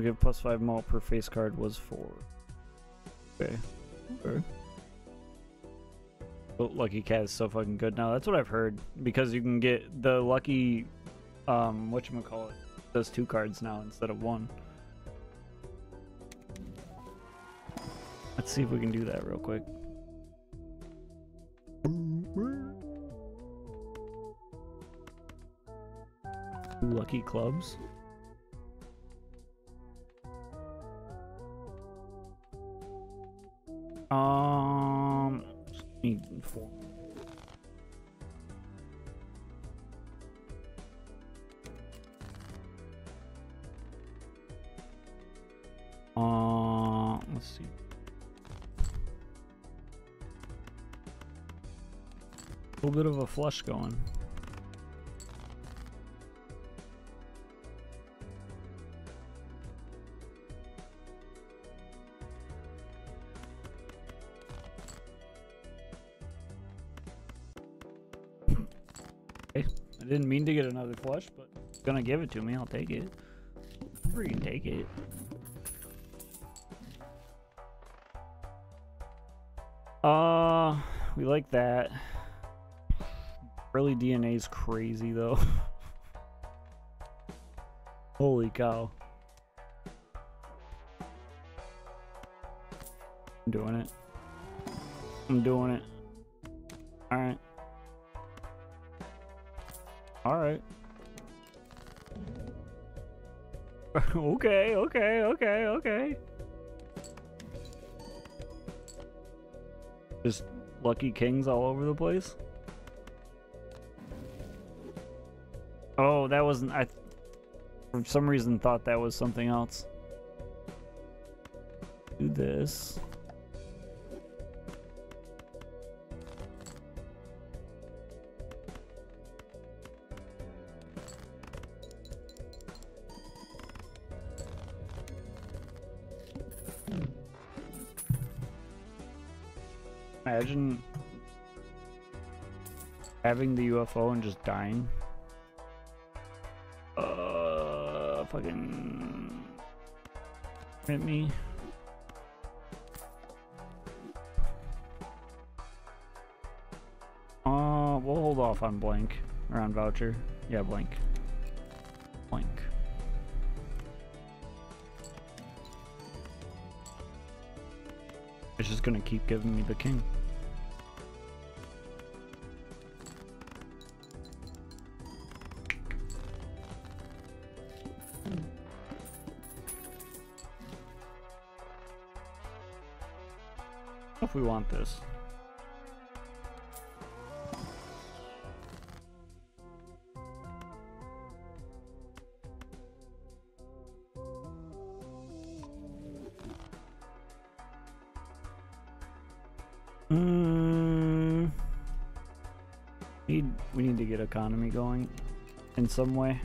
Give plus five mult per face card was four. Okay. Okay. Oh, Lucky Cat is so fucking good now. That's what I've heard. Because you can get the lucky um whatchamacallit does two cards now instead of one. Let's see if we can do that real quick. Lucky clubs. Um, four. Uh, let's see. A little bit of a flush going. Gonna give it to me. I'll take it. Freaking take it. Uh, we like that. Early DNA's crazy though. Holy cow. Kings all over the place. Oh, that wasn't. I for some reason thought that was something else. Do this. Having the UFO and just dying. Uh, fucking hit me. Uh, we'll hold off on blank or on voucher. Yeah, blank. Blank. It's just gonna keep giving me the king. This. Mm, need we need to get economy going in some way.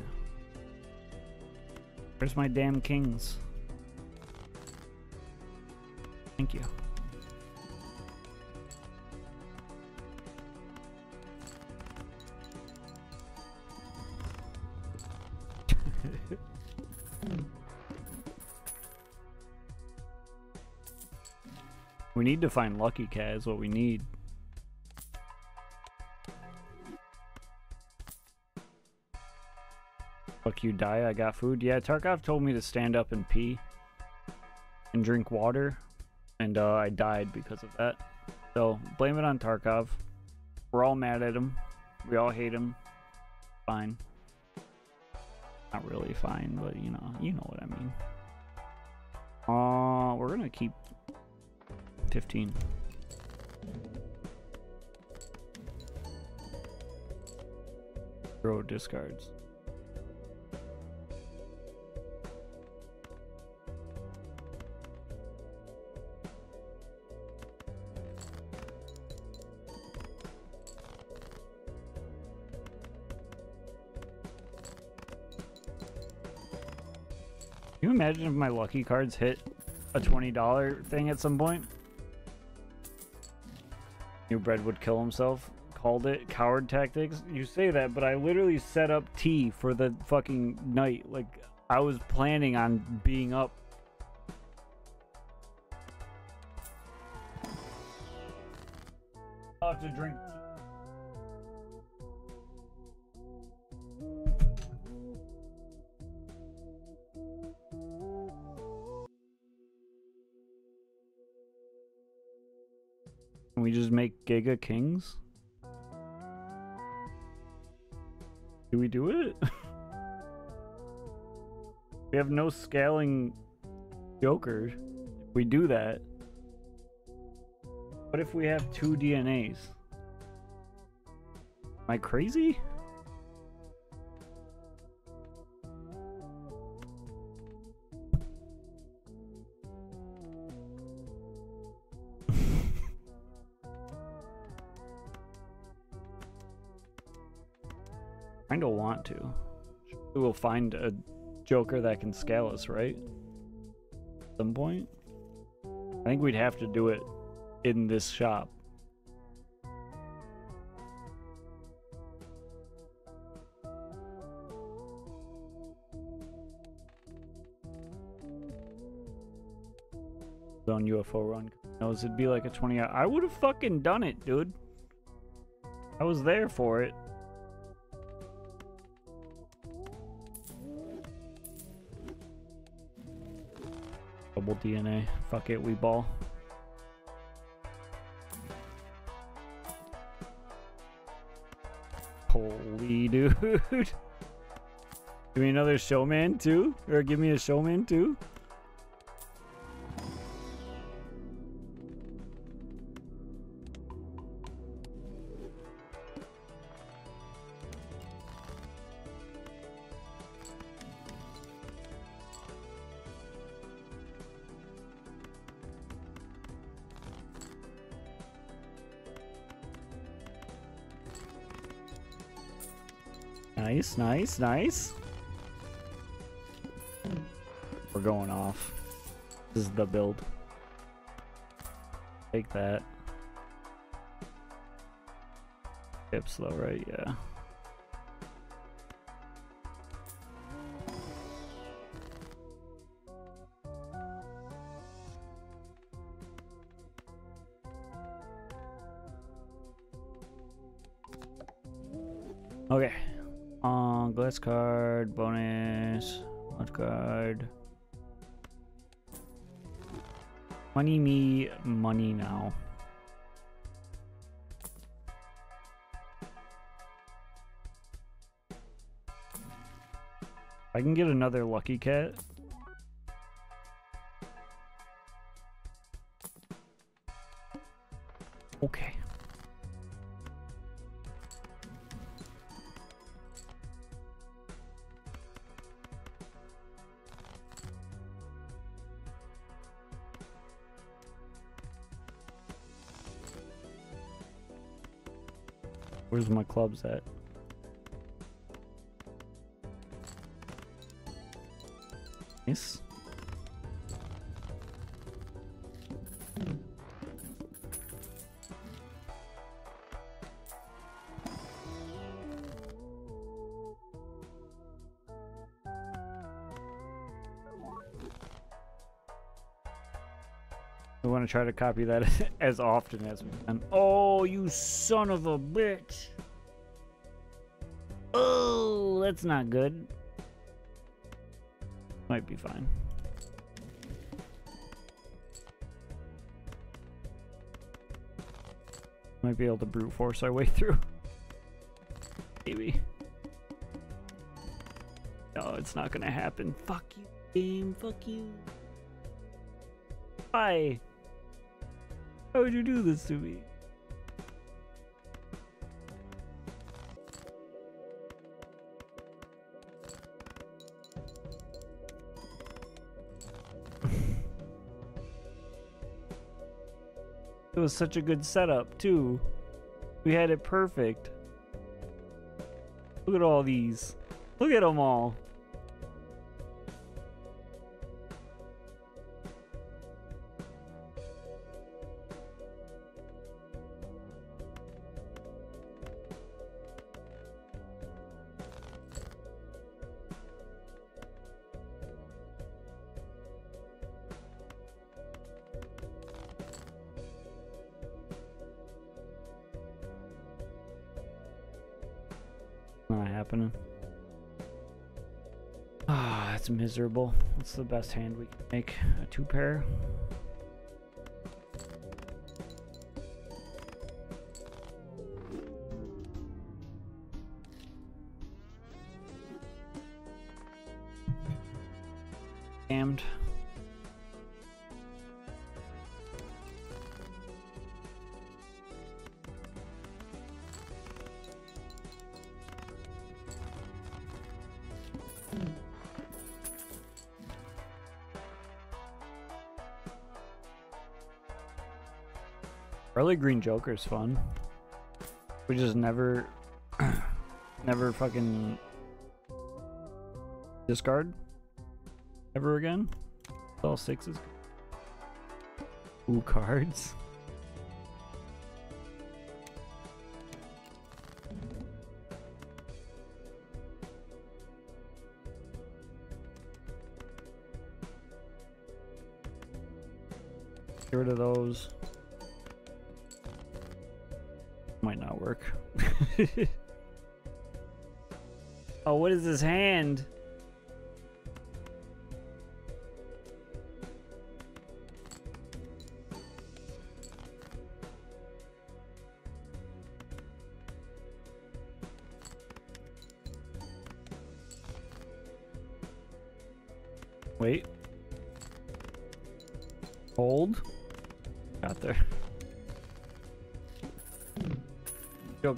Where's my damn kings? Thank you. Need to find Lucky Cat is what we need. Fuck you, die. I got food. Yeah, Tarkov told me to stand up and pee and drink water, and uh, I died because of that. So blame it on Tarkov. We're all mad at him. We all hate him. Fine. Not really fine, but you know, you know what I mean. Uh, we're gonna keep 15. Throw discards. Can you imagine if my lucky cards hit a $20 thing at some point? New bread would kill himself. Called it coward tactics. You say that, but I literally set up tea for the fucking night like I was planning on being up. Giga Kings? Do we do it? we have no scaling Jokers. If we do that. What if we have two DNAs? Am I crazy? Kinda want to. We will find a Joker that can scale us, right? At some point? I think we'd have to do it in this shop. On UFO run knows it'd be like a 20 hour. I would have fucking done it, dude. I was there for it. Double DNA. Fuck it, we ball. Holy dude. Give me another showman too? Or give me a showman too? Nice, nice. We're going off. This is the build. Take that. Hip slow, right? Yeah. Money me, money now. I can get another lucky cat. Okay. Where's my clubs at? Nice. We want to try to copy that as often as we can. Oh, you son of a bitch. That's not good. Might be fine. Might be able to brute force our way through. Maybe. No, it's not gonna happen. Fuck you, game. Fuck you. Why? Why would you do this to me? Was such a good setup, too. We had it perfect. Look at all these. Look at them all. Miserable. What's the best hand we can make? A two pair? Green Joker's fun. We just never, never fucking discard ever again. All sixes. Ooh, cards. oh, what is this hand?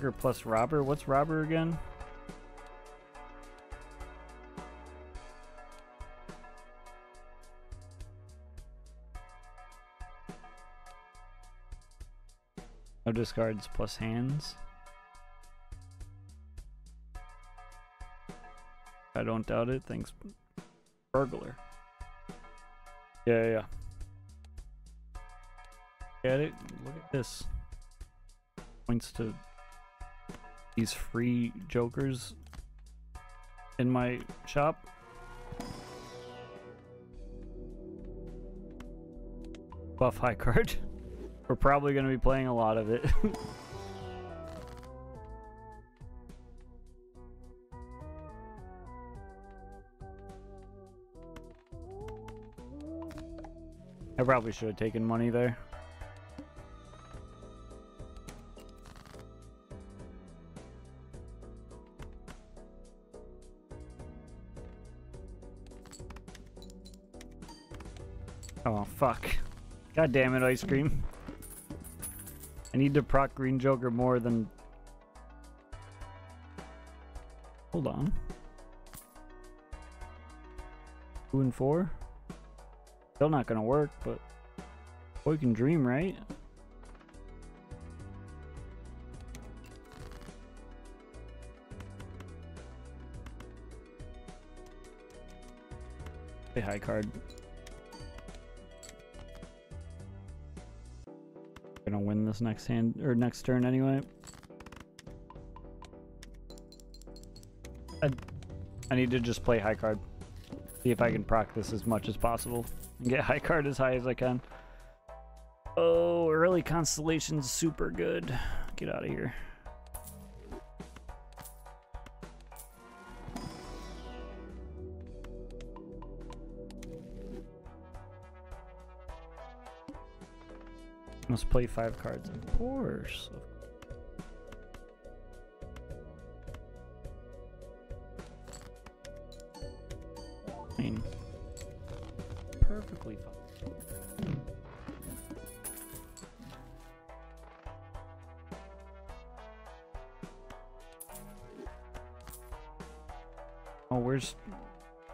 Plus robber. What's robber again? No discards plus hands. I don't doubt it. Thanks. Burglar. Yeah, yeah. Get it? Look at this. Points to these free jokers in my shop. Buff high card. We're probably going to be playing a lot of it. I probably should have taken money there. Fuck. God damn it, ice cream. I need to proc Green Joker more than... Hold on. Two and four? Still not gonna work, but... Boy can dream, right? Play high card. Win this next hand or next turn anyway. I, I need to just play high card. See if I can proc this as much as possible and get high card as high as I can. Oh, early constellation's super good. Get out of here. Must play five cards, of course. Mean, perfectly fine. Oh, where's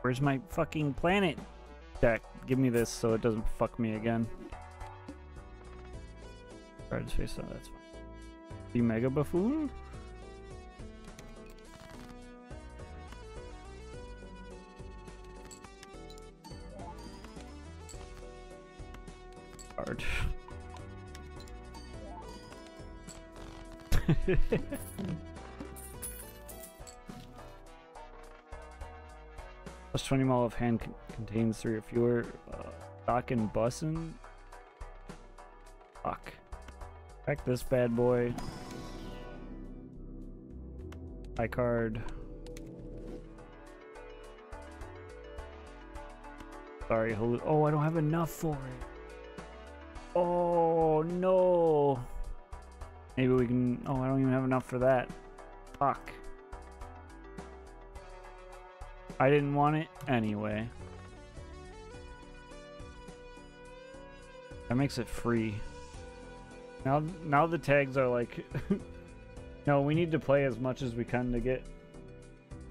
where's my fucking planet deck? Give me this so it doesn't fuck me again. Cards face up, that's fine. The Mega Buffoon? Card. Plus 20 mile of hand con contains three or fewer. Uh, Dock and Bussin. Pack this bad boy. High card. Sorry, oh, I don't have enough for it. Oh, no. Maybe we can, oh, I don't even have enough for that. Fuck. I didn't want it anyway. That makes it free. Now, now the tags are like... no, we need to play as much as we can to get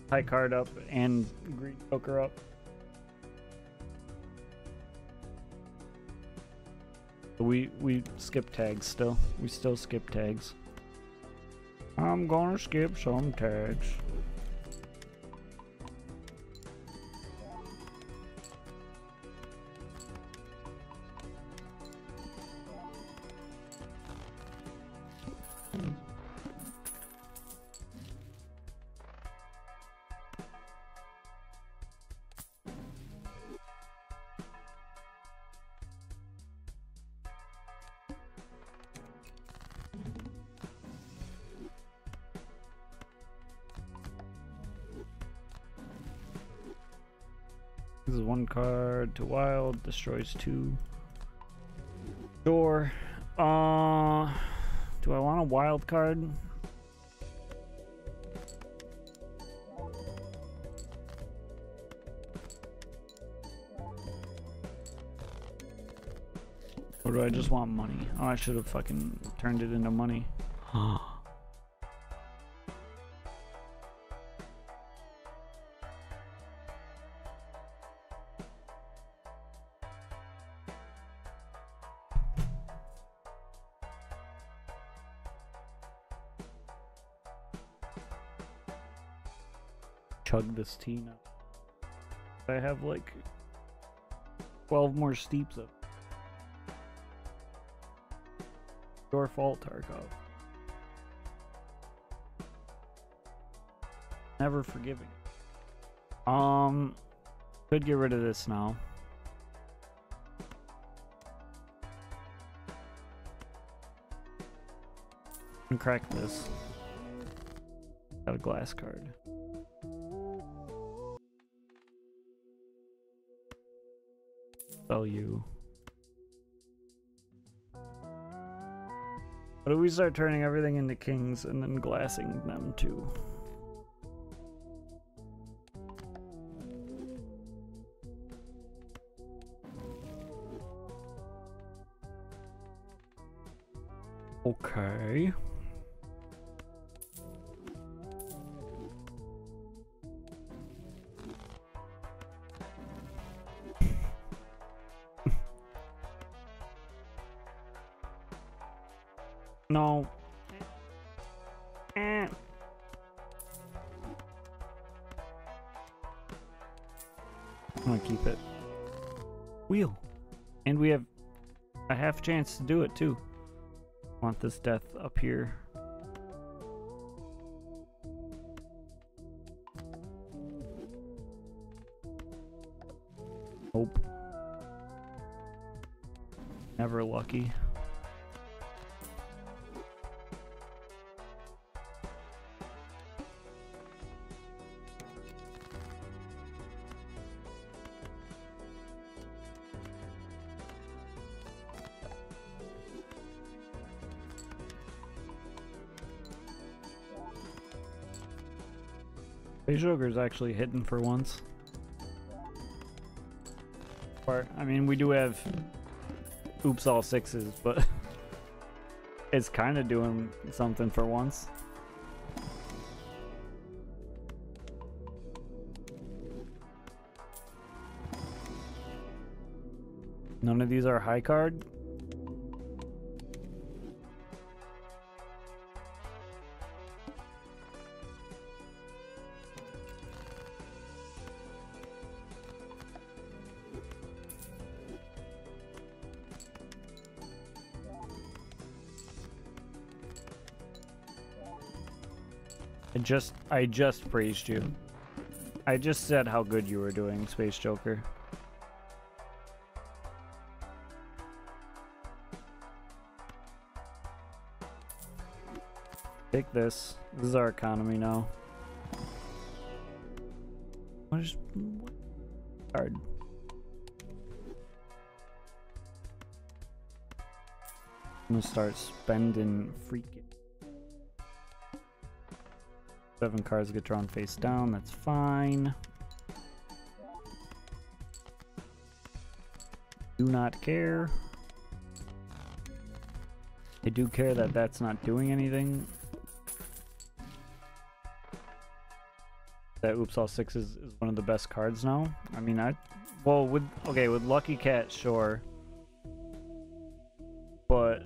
high card up and green Joker up. We we skip tags still. We still skip tags. I'm gonna skip some tags. This is one card to wild, destroys two. Sure. Uh, do I want a wild card? Or do I just want money? Oh, I should have fucking turned it into money. chug now. I have like 12 more steeps up. Your fault, Tarkov. Never forgiving. Um, could get rid of this now. And crack this. Got a glass card. Sell you. What we start turning everything into kings and then glassing them too? Okay. Chance to do it too. Want this death up here. Nope. Never lucky. Joker's actually hitting for once. Or, I mean, we do have oops all sixes, but it's kind of doing something for once. None of these are high card. just I just praised you. I just said how good you were doing, Space Joker. Take this. This is our economy now. What is what card? I'm gonna start spending freaking Seven cards get drawn face down, that's fine. Do not care. I do care that that's not doing anything. That Oops All Sixes is one of the best cards now. I mean, I... Well, with... Okay, with Lucky Cat, sure. But...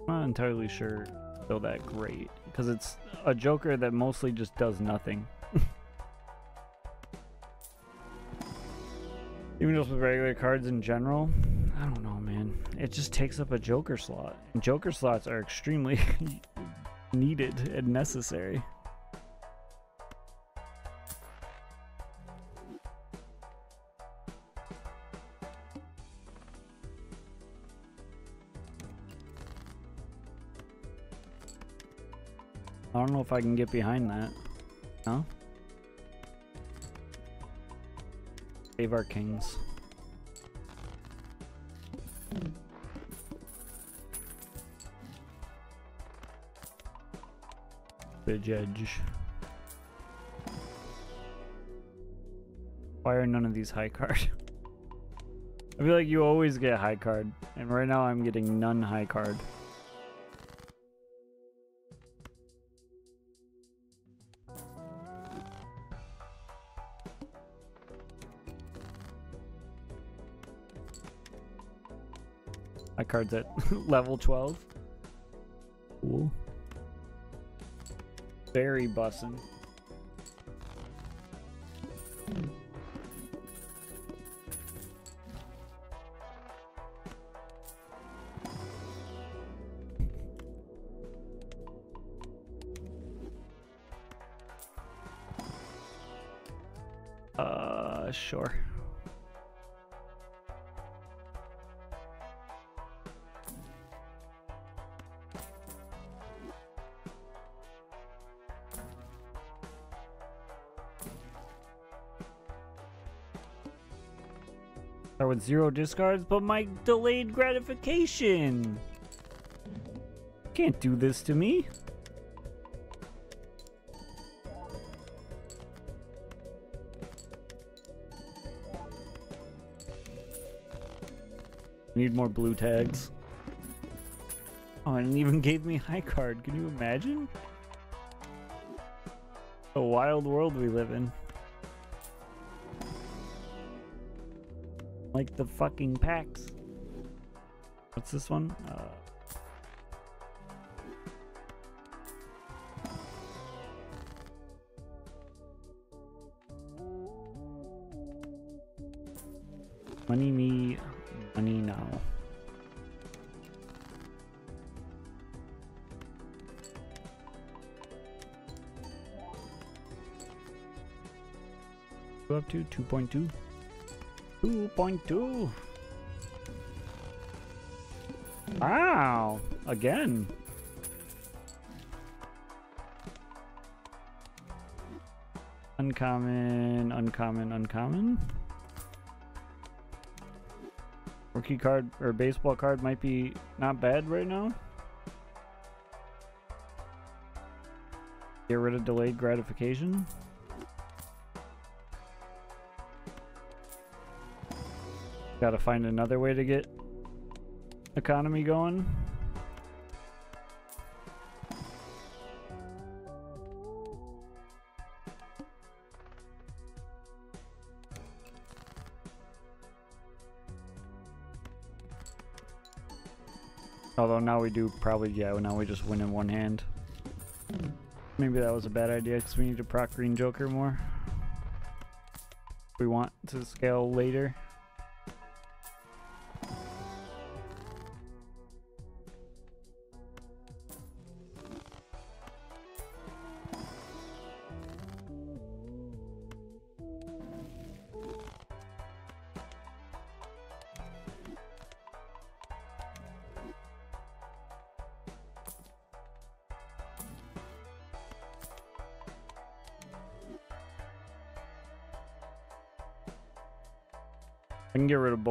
I'm not entirely sure still that great. Because it's a Joker that mostly just does nothing. Even just with regular cards in general, I don't know, man. It just takes up a Joker slot. Joker slots are extremely needed and necessary. Don't know if I can get behind that. No? Save our kings. The judge. Why are none of these high card? I feel like you always get high card, and right now I'm getting none high card. Card's at level 12. Cool. Very bussin'. With zero discards, but my delayed gratification. Can't do this to me. Need more blue tags. Oh, and even gave me high card. Can you imagine? A wild world we live in. Like the fucking packs. What's this one? Uh, money me, money now. Up to 2.2. 2.2. Wow. Again. Uncommon, uncommon, uncommon. Rookie card or baseball card might be not bad right now. Get rid of delayed gratification. Gotta find another way to get economy going. Although now we do probably, yeah, now we just win in one hand. Maybe that was a bad idea because we need to proc Green Joker more. We want to scale later.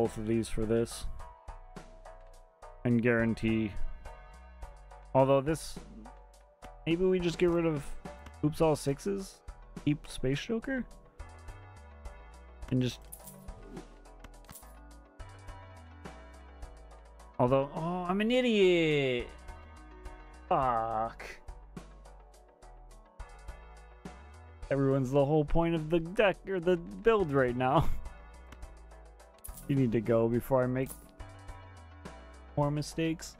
Both of these for this. and guarantee. Although this, maybe we just get rid of oops all sixes, keep Space Joker, and just. Although, oh, I'm an idiot. Fuck. Everyone's the whole point of the deck or the build right now. you need to go before I make more mistakes.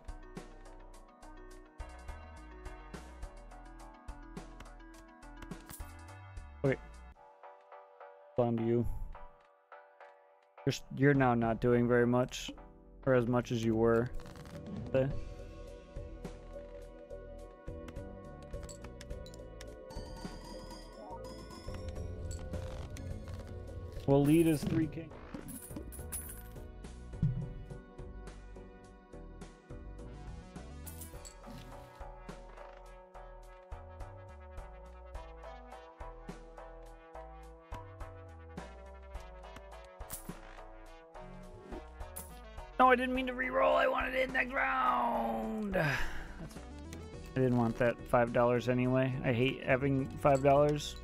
Okay. On to you. You're, you're now not doing very much, or as much as you were. Well, lead is three king. I didn't mean to re-roll. I wanted it next round. That's, I didn't want that $5 anyway. I hate having $5.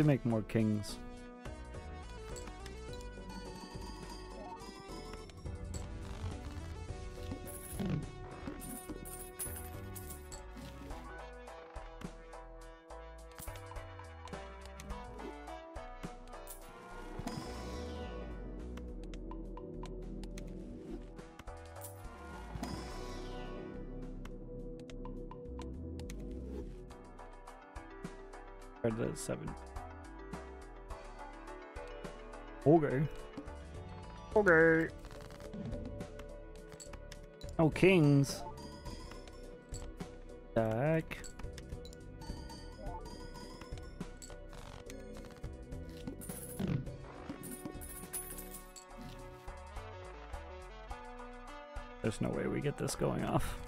To make more kings. The seven. Okay. Okay. No kings. Back. There's no way we get this going off.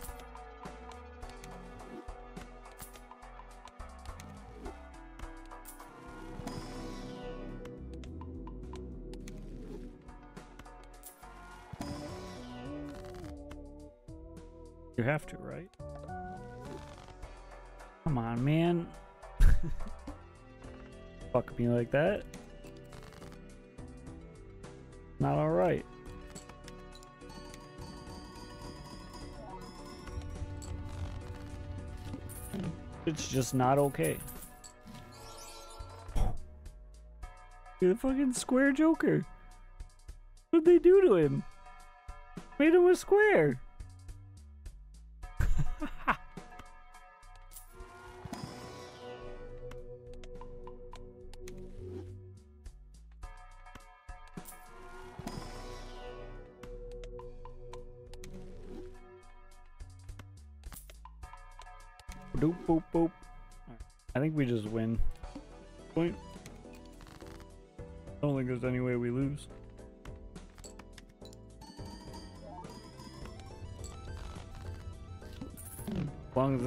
You have to, right? Come on, man. Fuck me like that. Not alright. It's just not okay. You're the fucking square joker. What'd they do to him? Made him a square.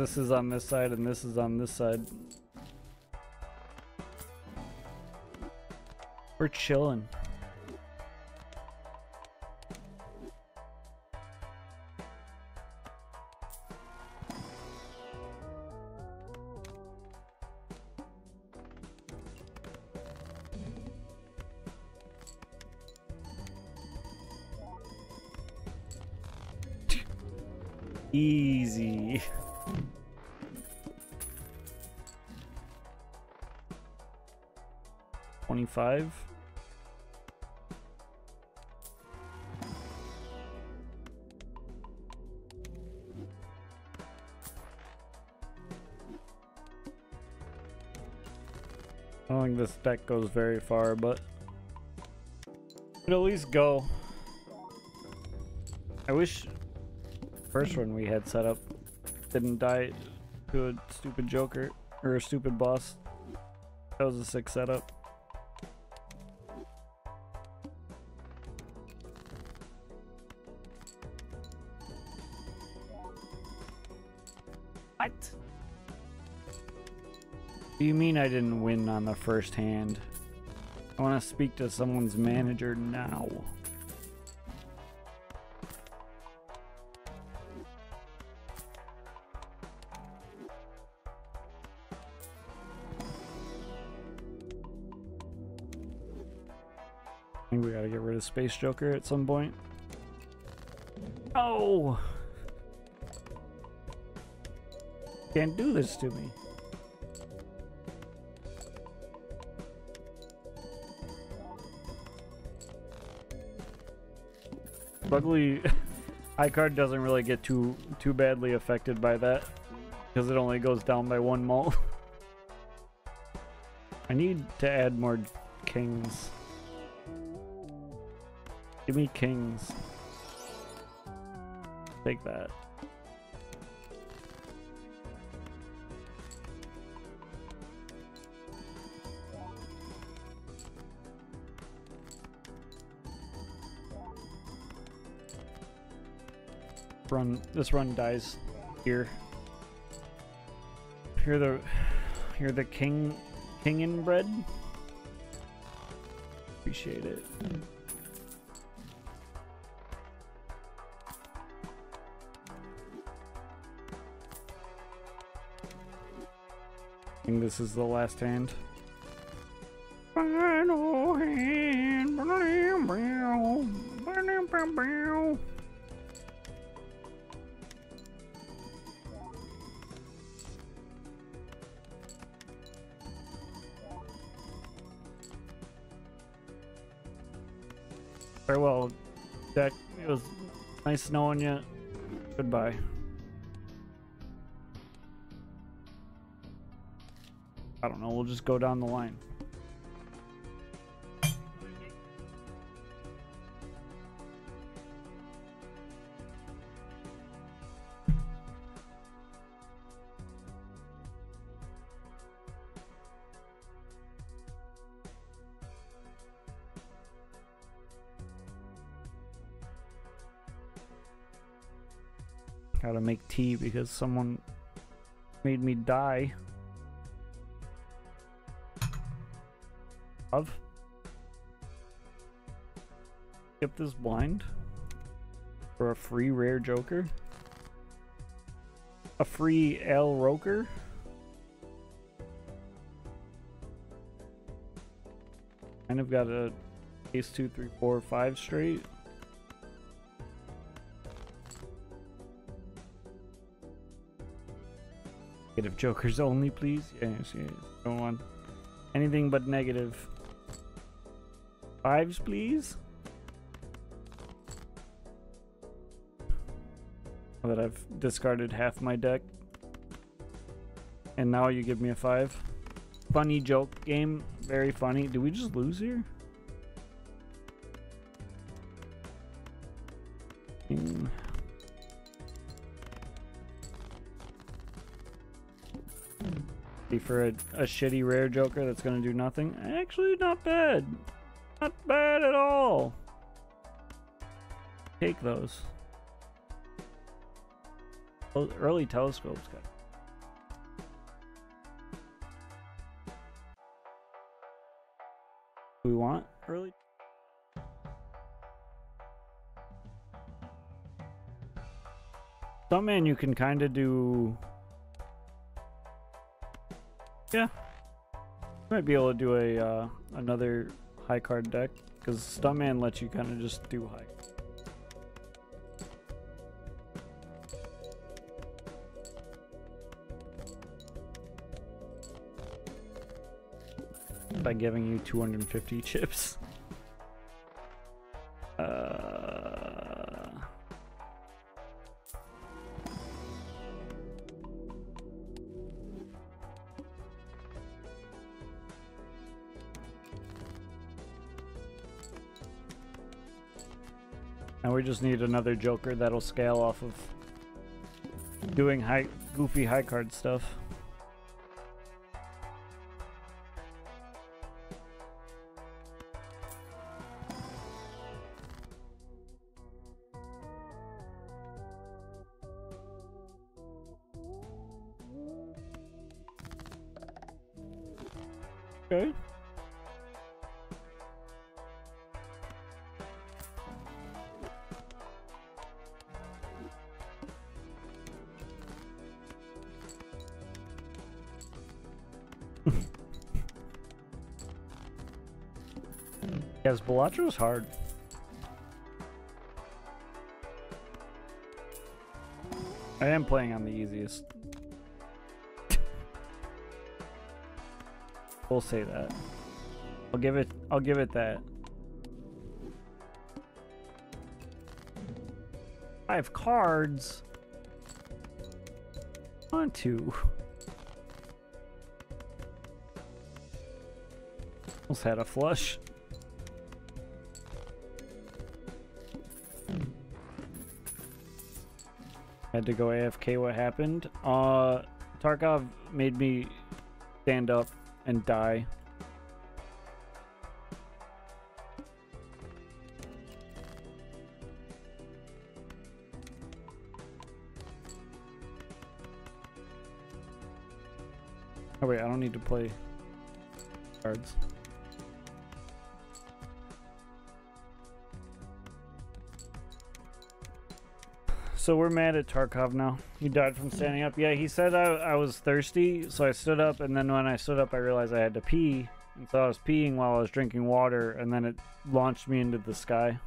This is on this side and this is on this side. We're chilling. Deck goes very far, but it'll at least go. I wish first one we had set up didn't die to a stupid joker or a stupid boss. That was a sick setup. Do you mean I didn't win on the first hand? I want to speak to someone's manager now. I think we gotta get rid of Space Joker at some point. Oh! Can't do this to me. Luckily, High card doesn't really get too too badly affected by that because it only goes down by one mult. I need to add more kings. Give me kings. Take that. Run, this run dies here. You're the, you're the king, king inbred. Appreciate it. I think this is the last hand. It was nice knowing you. Goodbye. I don't know, we'll just go down the line. Because someone made me die. Of? Skip this blind? For a free rare joker? A free L Roker? Kind of got a ace two, three, four, five straight. Negative jokers only, please. Yes, yes. Go on. Anything but negative. Fives, please. Now that I've discarded half my deck. And now you give me a five. Funny joke game. Very funny. Did we just lose here? For a, a shitty rare joker that's gonna do nothing. Actually, not bad. Not bad at all. Take those. Those early telescopes got. We want early. Stuntman you can kind of do yeah. Might be able to do a uh, another high card deck because Stuntman lets you kind of just do high. By giving you 250 chips. Just need another Joker that'll scale off of doing high, goofy high card stuff. Balatro's hard. I am playing on the easiest. we'll say that. I'll give it I'll give it that. Five cards. On two. Almost had a flush. Had to go AFK what happened. Uh Tarkov made me stand up and die. Oh wait, I don't need to play cards. So we're mad at Tarkov now. He died from standing up. Yeah, he said I, I was thirsty, so I stood up, and then when I stood up, I realized I had to pee. And so I was peeing while I was drinking water, and then it launched me into the sky.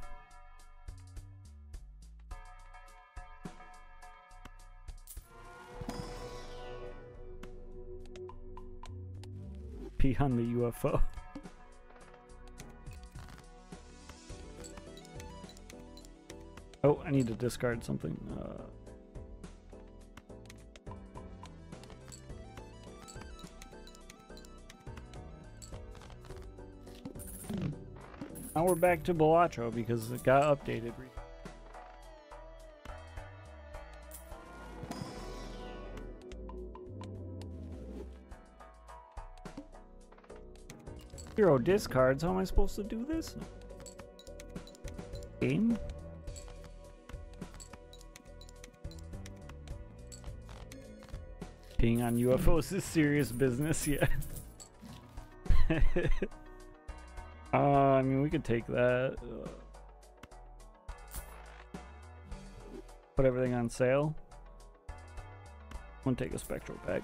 Pee on the UFO. I need to discard something. Uh... Now we're back to Balatro because it got updated. Zero discards. How am I supposed to do this? Game? Being on UFOs is serious business, yeah. uh, I mean, we could take that. Put everything on sale. Gonna take a spectral pack.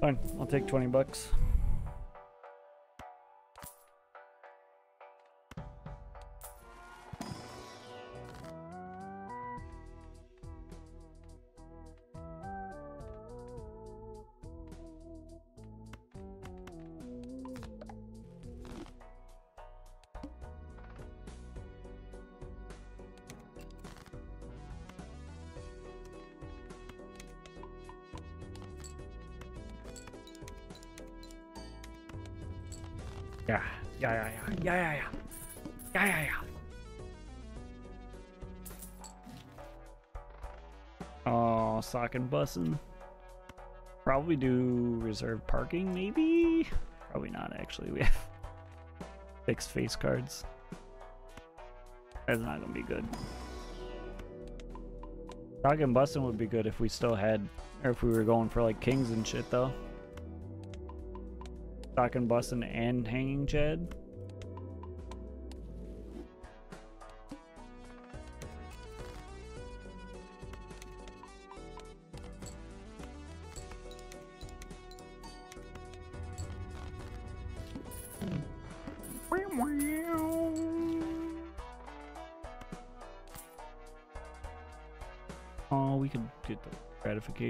Fine, I'll take 20 bucks. And. Probably do reserved parking, maybe? Probably not, actually. We have fixed face cards. That's not gonna be good. Sock and would be good if we still had, or if we were going for like kings and shit, though. Sock and Buskin and hanging Chad.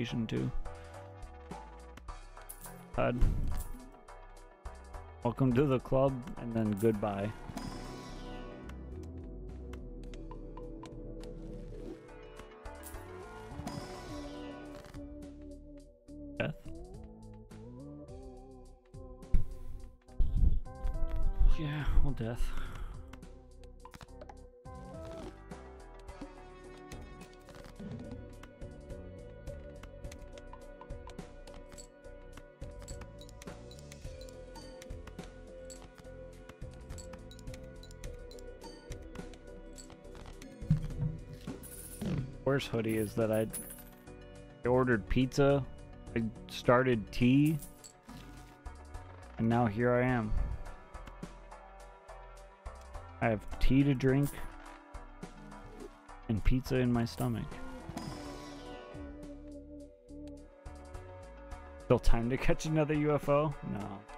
Gratification too. Welcome to the club, and then goodbye. Worst hoodie is that I, I ordered pizza, I started tea, and now here I am. I have tea to drink and pizza in my stomach. Still time to catch another UFO? No.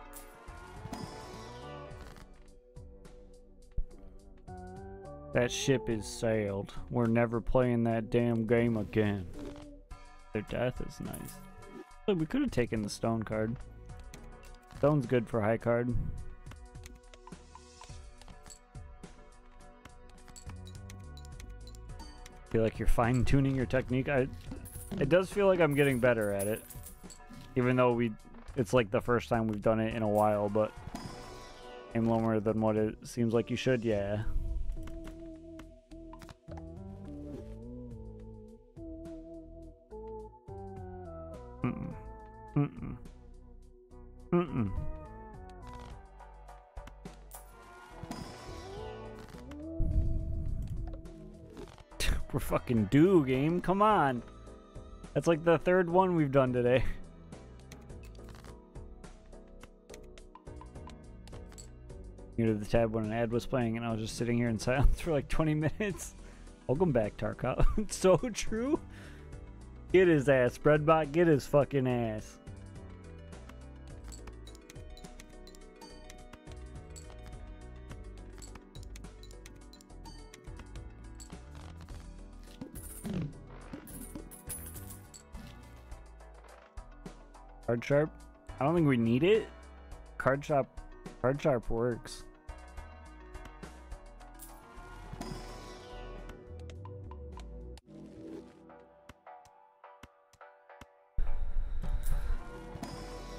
That ship is sailed. We're never playing that damn game again. Their death is nice. We could have taken the stone card. Stone's good for high card. Feel like you're fine tuning your technique. I, it does feel like I'm getting better at it, even though we, it's like the first time we've done it in a while. But aim lower than what it seems like you should. Yeah. Due, game. Come on. That's like the third one we've done today. Muted the tab when an ad was playing and I was just sitting here in silence for like 20 minutes. Welcome back, Tarkov. it's so true. Get his ass, Breadbot. Get his fucking ass. Card sharp? I don't think we need it. Card sharp, card sharp works.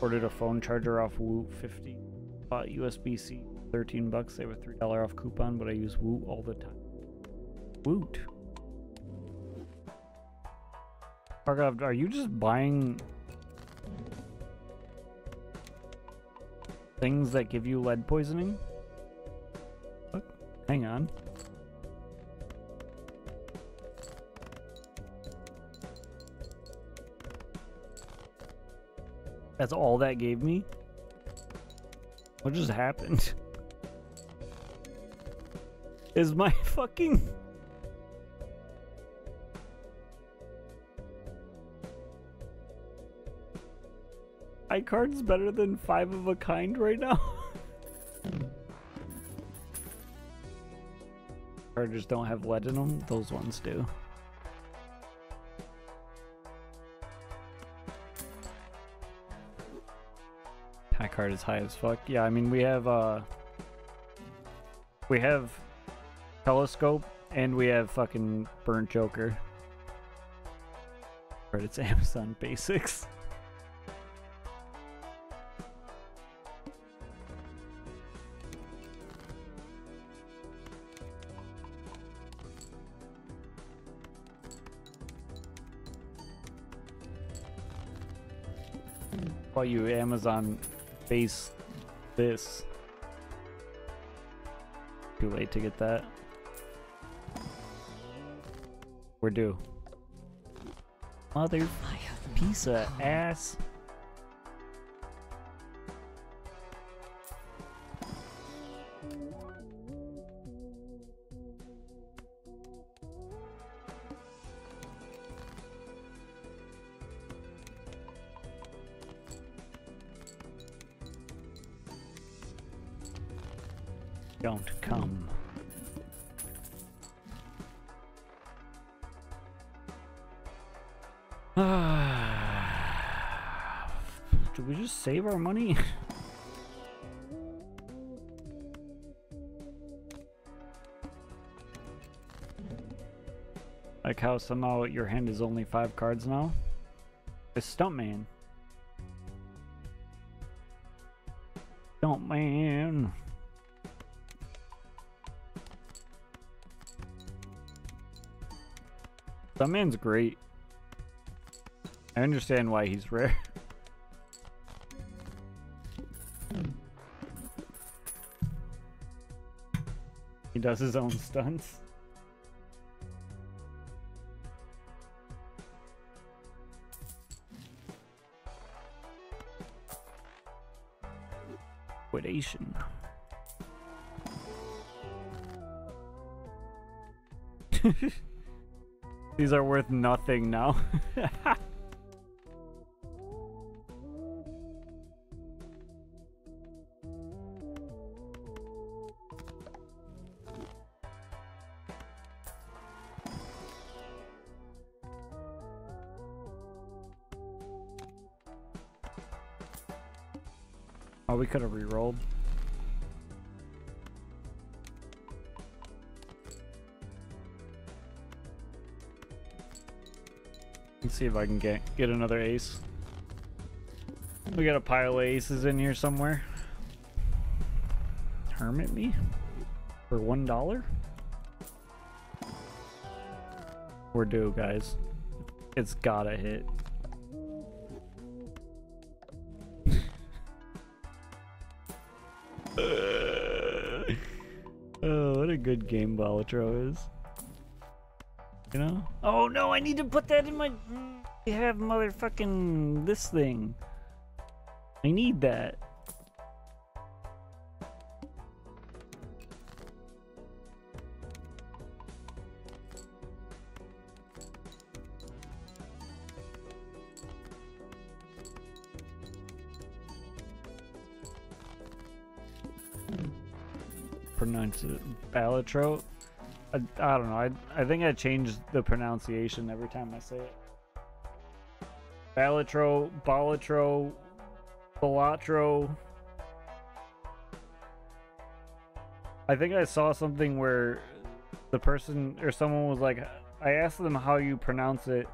Ordered a phone charger off Woot 50. Bought USB-C 13 bucks. They a $3 off coupon, but I use Woot all the time. Woot. Are you just buying things that give you lead poisoning? What? Hang on. That's all that gave me? What just happened? Is my fucking... card's better than five of a kind right now? Chargers don't have lead in them? Those ones do. Pack card is high as fuck. Yeah, I mean we have uh we have telescope and we have fucking burnt joker. But it's Amazon basics. You Amazon base this. Too late to get that. We're due. Mother piece of ass. Don't come. Did we just save our money? like how somehow your hand is only five cards now? It's Stuntman. That man's great. I understand why he's rare. he does his own stunts. Liquidation. These are worth nothing now. Let's see if I can get get another ace. We got a pile of aces in here somewhere. Hermit me for one dollar. We're due, guys. It's gotta hit. oh, what a good game Balatro is. You know? Oh no, I need to put that in my. I have motherfucking this thing. I need that. Pronounce it Balatro. I, I don't know. I I think I changed the pronunciation every time I say it. Balatro, Balatro, Balatro. I think I saw something where the person or someone was like, I asked them how you pronounce it,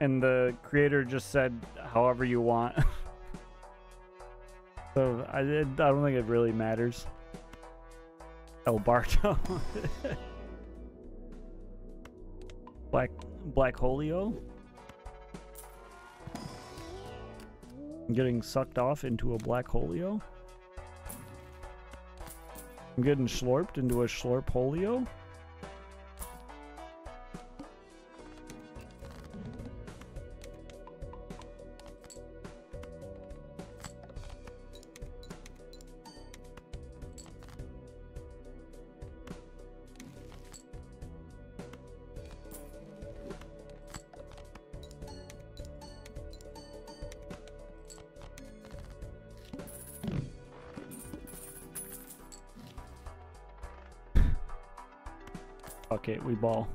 and the creator just said however you want. so I, I don't think it really matters. El Barto. Black Black Holio. I'm getting sucked off into a Black Holio. I'm getting slurped into a Slurp Holio. We ball.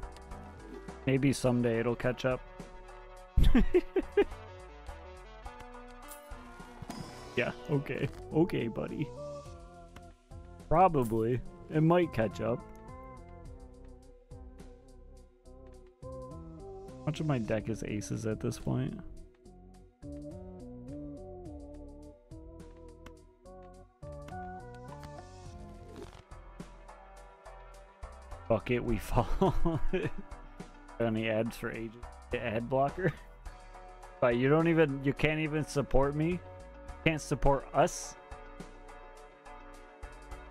Maybe someday it'll catch up. yeah, okay. Okay, buddy. Probably. It might catch up. Much of my deck is aces at this point. Fuck it, we fall. Any ads for ages? Ad blocker? But you don't even, you can't even support me? Can't support us?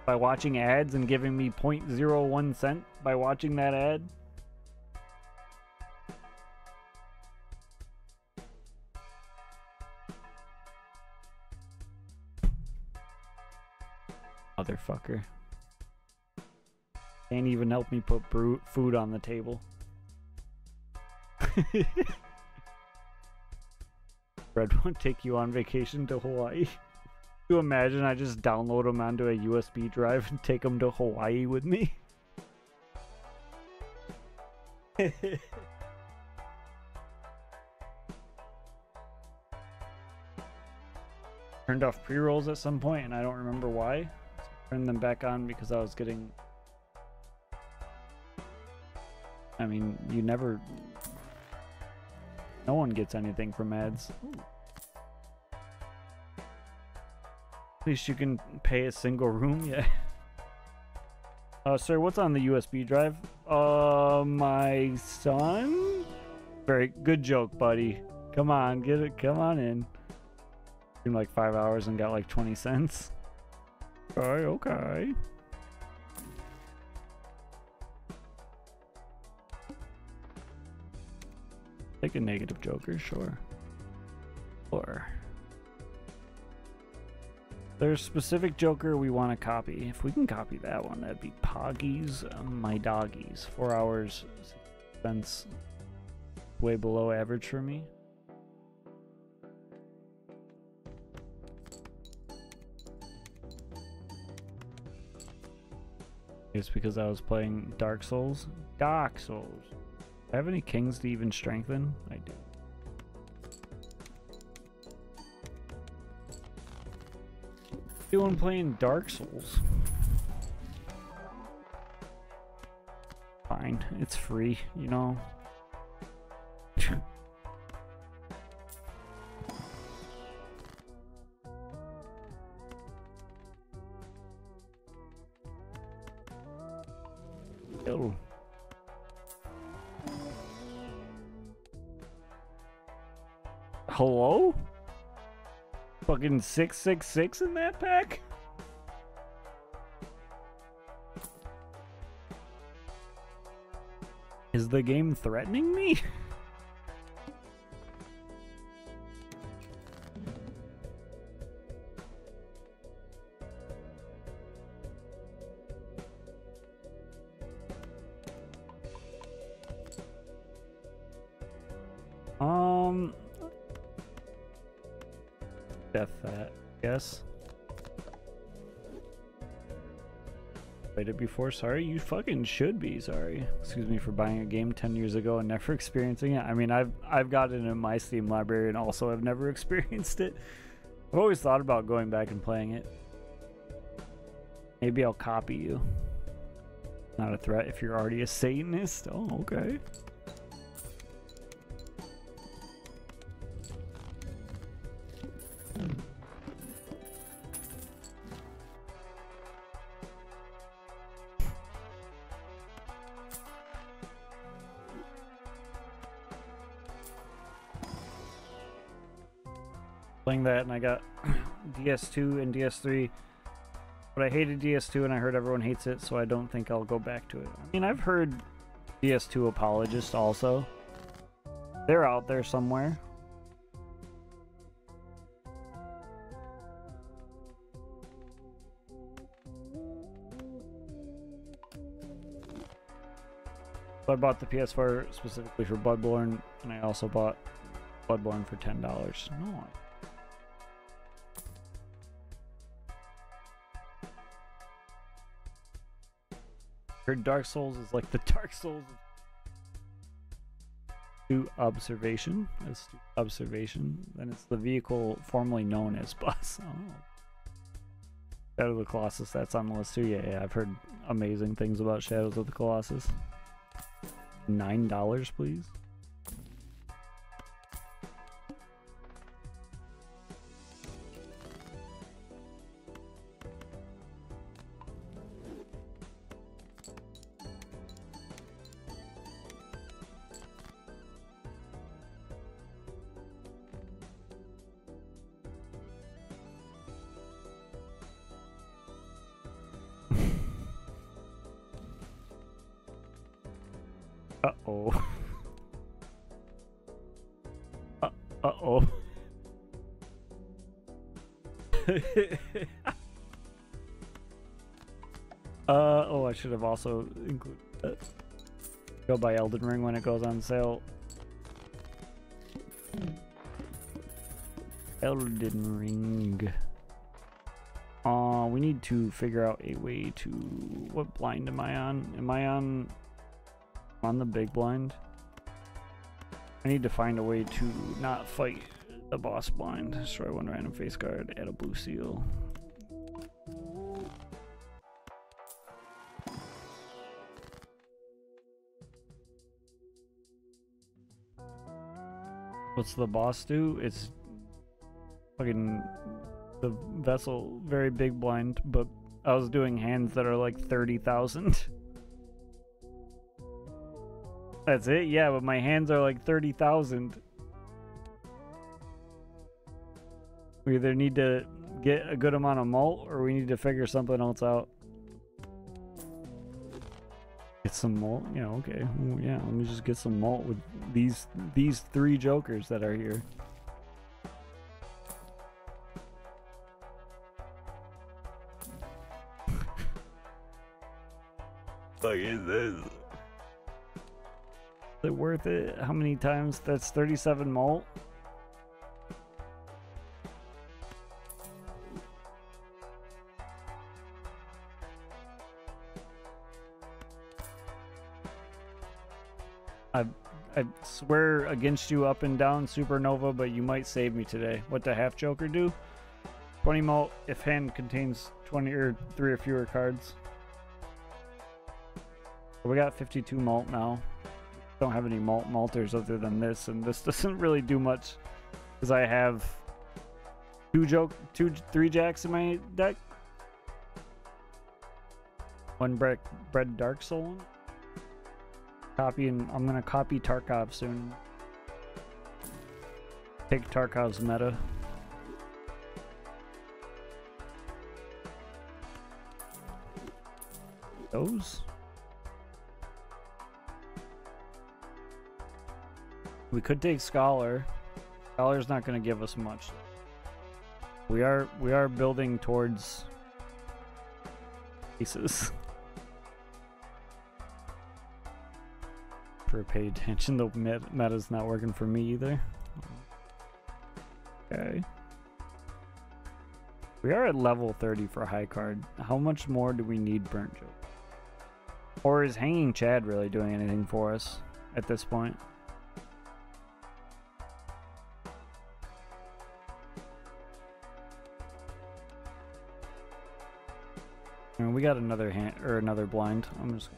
By watching ads and giving me 0.01 cent by watching that ad? Motherfucker. Can't even help me put food on the table. Red won't take you on vacation to Hawaii. you imagine I just download them onto a USB drive and take them to Hawaii with me? Turned off pre-rolls at some point and I don't remember why. Turned them back on because I was getting I mean, you never... No one gets anything from ads. At least you can pay a single room, yeah. Uh, sir, what's on the USB drive? Uh, my son? Very good joke, buddy. Come on, get it. Come on in. In like five hours and got like 20 cents. Okay, okay. A negative joker, sure. Or There's specific Joker we want to copy. If we can copy that one, that'd be Poggies, uh, my doggies. Four hours way below average for me. It's because I was playing Dark Souls. Dark Souls. I have any kings to even strengthen? I do. Doing playing Dark Souls. Fine, it's free, you know. Fucking 666 in that pack? Is the game threatening me? Before, sorry. You fucking should be sorry. Excuse me for buying a game 10 years ago and never experiencing it. I mean, I've I've got it in my Steam library and also I've never experienced it. I've always thought about going back and playing it. Maybe I'll copy you. Not a threat if you're already a Satanist. Oh, okay. Playing that and I got DS2 and DS3. But I hated DS2 and I heard everyone hates it, so I don't think I'll go back to it. I mean, I've heard DS2 apologists also. They're out there somewhere. So I bought the PS4 specifically for Bloodborne, and I also bought Bloodborne for $10. No, heard Dark Souls is like the Dark Souls to observation. As observation, then it's the vehicle formerly known as bus. Oh. Shadow of the Colossus, that's on the list too. Yeah, yeah, I've heard amazing things about Shadows of the Colossus. Nine dollars, please. Also include that. Go buy Elden Ring when it goes on sale. Elden Ring. Uh, we need to figure out a way to... What blind am I on? Am I on on the big blind. I need to find a way to not fight the boss blind. Destroy one random face card, add a blue seal. What's the boss do? It's fucking the vessel, very big blind, but I was doing hands that are like 30,000. That's it? Yeah, but my hands are like 30,000. We either need to get a good amount of mult or we need to figure something else out get some mult. Yeah, okay. Yeah, let me just get some mult with these these three jokers that are here. fuck is this? Is it worth it? How many times? That's 37 mult. I swear against you up and down supernova, but you might save me today. What the half joker do? 20 mult if hand contains 20 or three or fewer cards. We got 52 mult now. Don't have any mult malters other than this, and this doesn't really do much because I have two joke, two, three jacks in my deck. One bread, bread dark soul. Copy and I'm gonna copy Tarkov soon. Take Tarkov's meta. Those. We could take Scholar. Scholar's not to give us much. We are we are building towards pieces. For pay attention, the meta's not working for me either. Okay. We are at level 30 for high card. How much more do we need Burnt Joke? Or is Hanging Chad really doing anything for us at this point? we got another hand or another blind. I'm just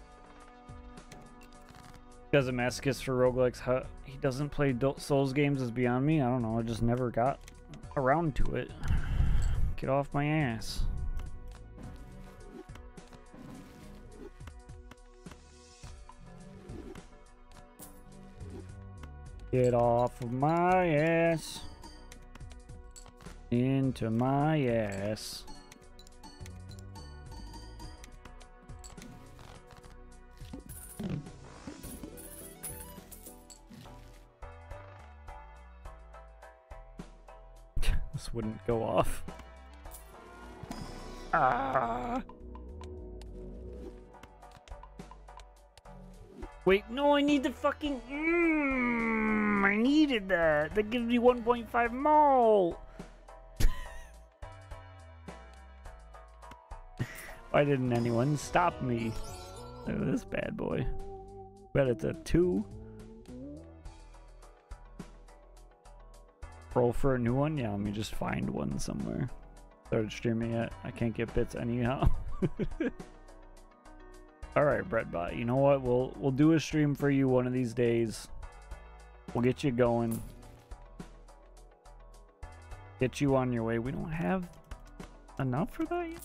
Guy's a masochist for roguelikes. How he doesn't play Souls games is beyond me. I don't know. I just never got around to it. Get off my ass. Get off of my ass. Into my ass. Go off. Ah. Wait, no, I need the fucking... Mmm, I needed that. That gives me 1.5 mole. Why didn't anyone stop me? Look at this bad boy. Bet it's a 2. Roll for a new one? Yeah, let me just find one somewhere. Started streaming it. I can't get bits anyhow. All right, Breadbot. You know what? We'll we'll do a stream for you one of these days. We'll get you going. Get you on your way. We don't have enough for that yet.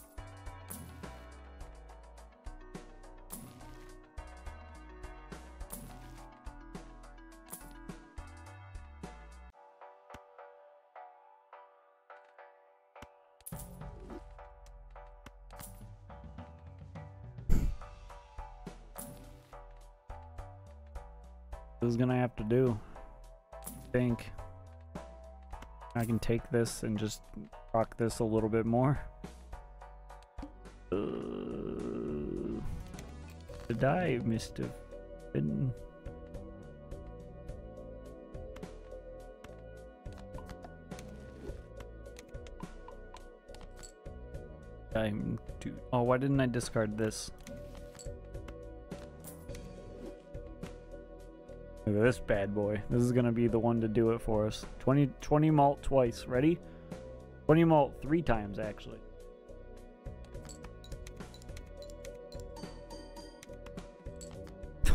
This is gonna have to do. I think. I can take this and just rock this a little bit more. Uh, did I missed have I'm too oh why didn't I discard this? Look at this bad boy. This is going to be the one to do it for us. 20, 20 mult twice. Ready? 20 mult three times, actually.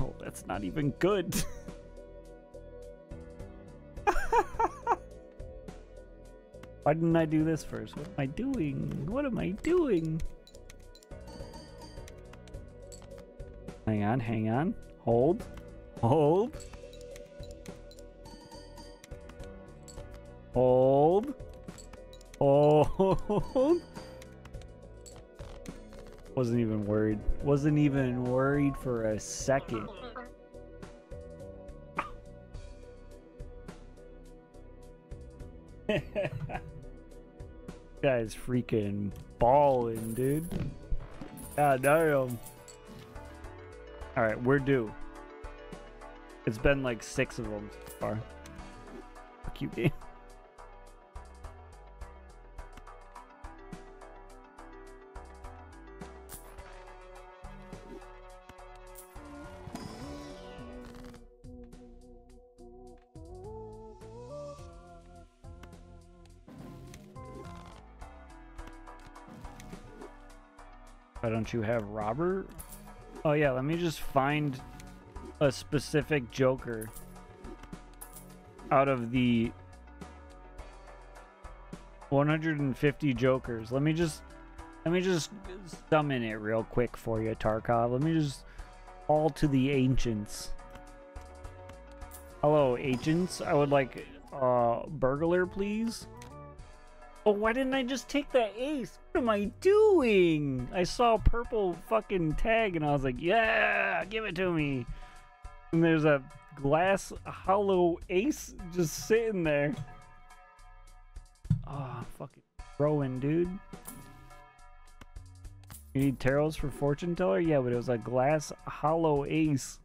Oh, that's not even good. Why didn't I do this first? What am I doing? What am I doing? Hang on, hang on. Hold. Hold. Hold. Hold. Wasn't even worried. Wasn't even worried for a second. Guy's freaking balling, dude. God damn. All right, we're due. It's been like six of them so far. Fuck you, game. Don't you have Robert? Oh yeah, let me just find a specific Joker out of the 150 Jokers. Let me just let me just summon it real quick for you, Tarkov. Let me just all to the ancients. Hello, ancients. I would like uh burglar, please. Oh, why didn't I just take that ace? What am I doing? I saw a purple fucking tag and I was like, yeah, give it to me. And there's a glass hollow ace just sitting there. Ah, oh, fucking throwing, dude. You need tarots for fortune teller? Yeah, but it was a glass hollow ace.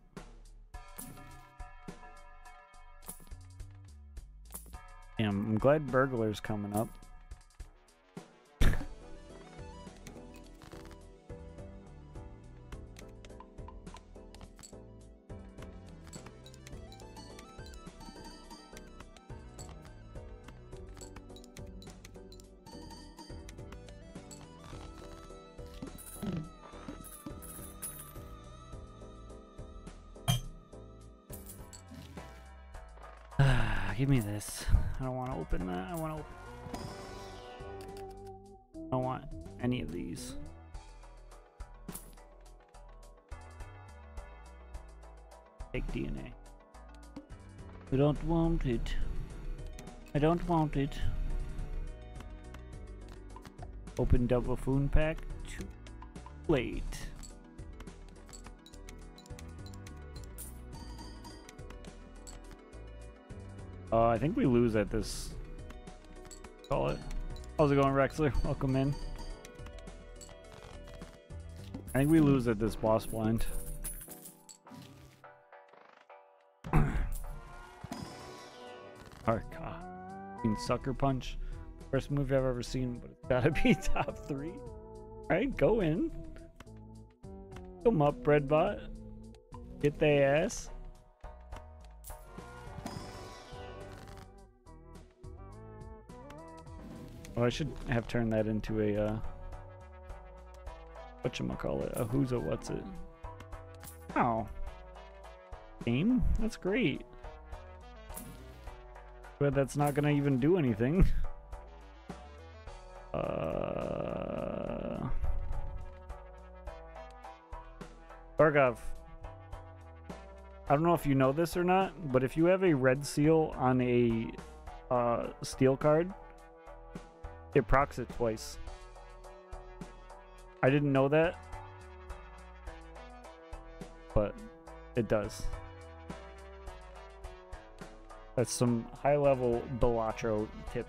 Damn, I'm glad burglar's coming up. Open that. I want to. I don't want any of these. Take DNA. I don't want it. I don't want it. Open double foon pack. Too late. Uh, I think we lose at this. Call it. How's it going, Rexler? Welcome in. I think we lose at this boss blind. Arca. Sucker Punch. First movie I've ever seen, but it's gotta be top three. Alright, go in. Come up, Breadbot. Get their ass. Oh, I should have turned that into a, uh, whatchamacallit, a who's a what's it. Oh. Game? That's great. But that's not gonna even do anything. Uh... Bargov. I don't know if you know this or not, but if you have a red seal on a uh, steel card, it procs it twice. I didn't know that, but it does. That's some high level Balatro tip.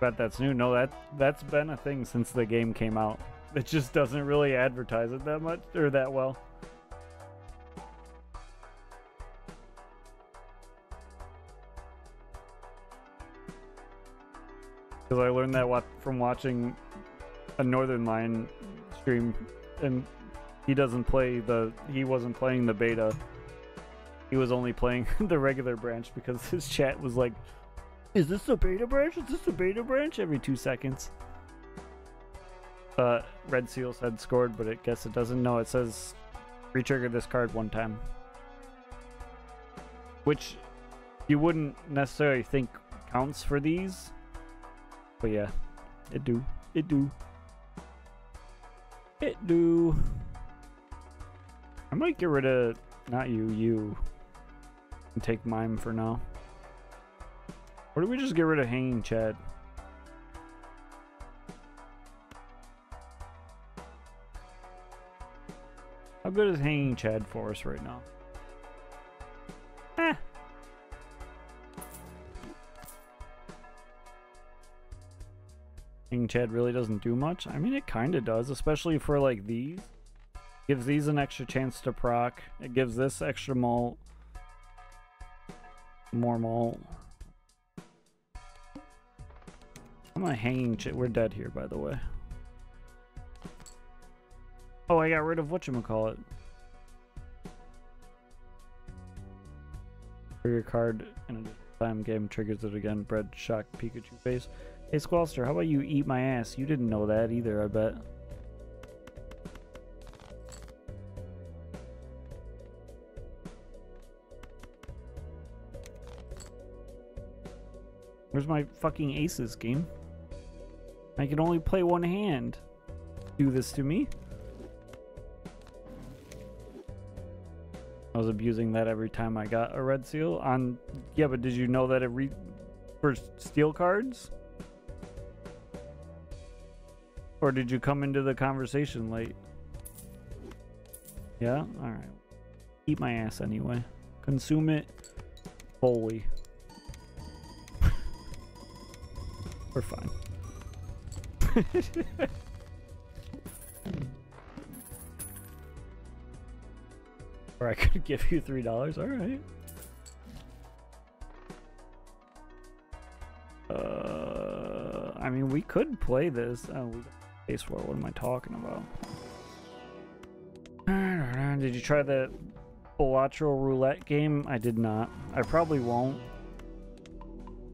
Bet that's new. No, that that's been a thing since the game came out. It just doesn't really advertise it that much or that well. Because I learned that from watching a Northernlion stream, and he doesn't play the. He wasn't playing the beta. He was only playing the regular branch because his chat was like, "Is this a beta branch? Is this a beta branch?" Every two seconds. Uh, Red Seal said scored, but I guess it doesn't. know. it says retrigger this card one time. Which you wouldn't necessarily think counts for these. But yeah, it do. It do. It do. I might get rid of, not you, you. And take mime for now. Or do we just get rid of Hanging Chad? How good is Hanging Chad for us right now? Eh. Hanging Chad really doesn't do much? I mean, it kind of does, especially for, like, these. Gives these an extra chance to proc. It gives this extra mult. More mult. I'm a hanging chad. We're dead here, by the way. Oh, I got rid of whatchamacallit. Trigger card in a time game triggers it again. Bread shock Pikachu face. Hey Squallster, how about you eat my ass? You didn't know that either, I bet. Where's my fucking aces game? I can only play one hand. Do this to me? I was abusing that every time I got a red seal on yeah, but did you know that it re for steel cards? Or did you come into the conversation late? Yeah? Alright. Eat my ass anyway. Consume it wholly. We're fine. or I could give you three dollars. All right. Uh, I mean, we could play this. Oh, we base for what am I talking about? Did you try the Balatro roulette game? I did not. I probably won't.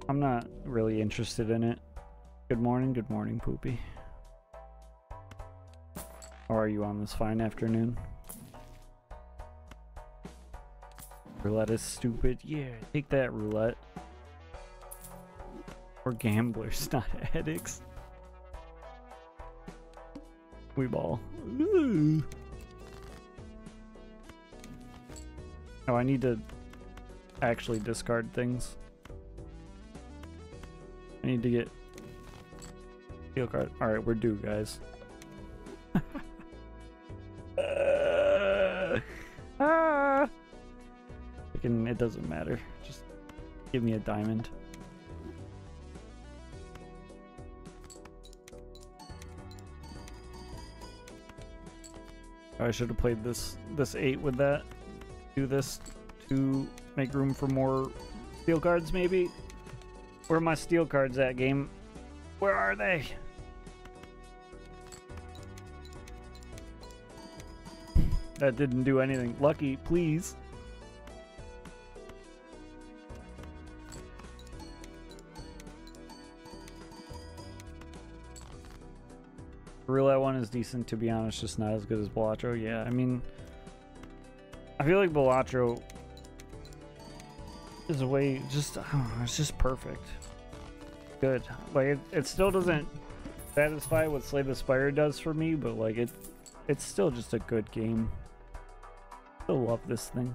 I'm not really interested in it. Good morning, good morning, Poopy. How are you on this fine afternoon? Roulette is stupid. Yeah, take that, roulette. We're gamblers, not addicts. We ball. Ooh. Oh, I need to actually discard things. I need to get Steel card. Alright, we're due, guys. Can, it doesn't matter. Just give me a diamond. Oh, I should have played this this eight with that. Do this to make room for more steel cards, maybe. Where are my steel cards at, game? Where are they? That didn't do anything. Lucky, please. Is decent, to be honest, just not as good as Balatro. Yeah, I mean, I feel like Balatro is a way, just, it's just perfect good. Like it, it still doesn't satisfy what Slay the Spire does for me, but like it it's still just a good game. Still love this thing.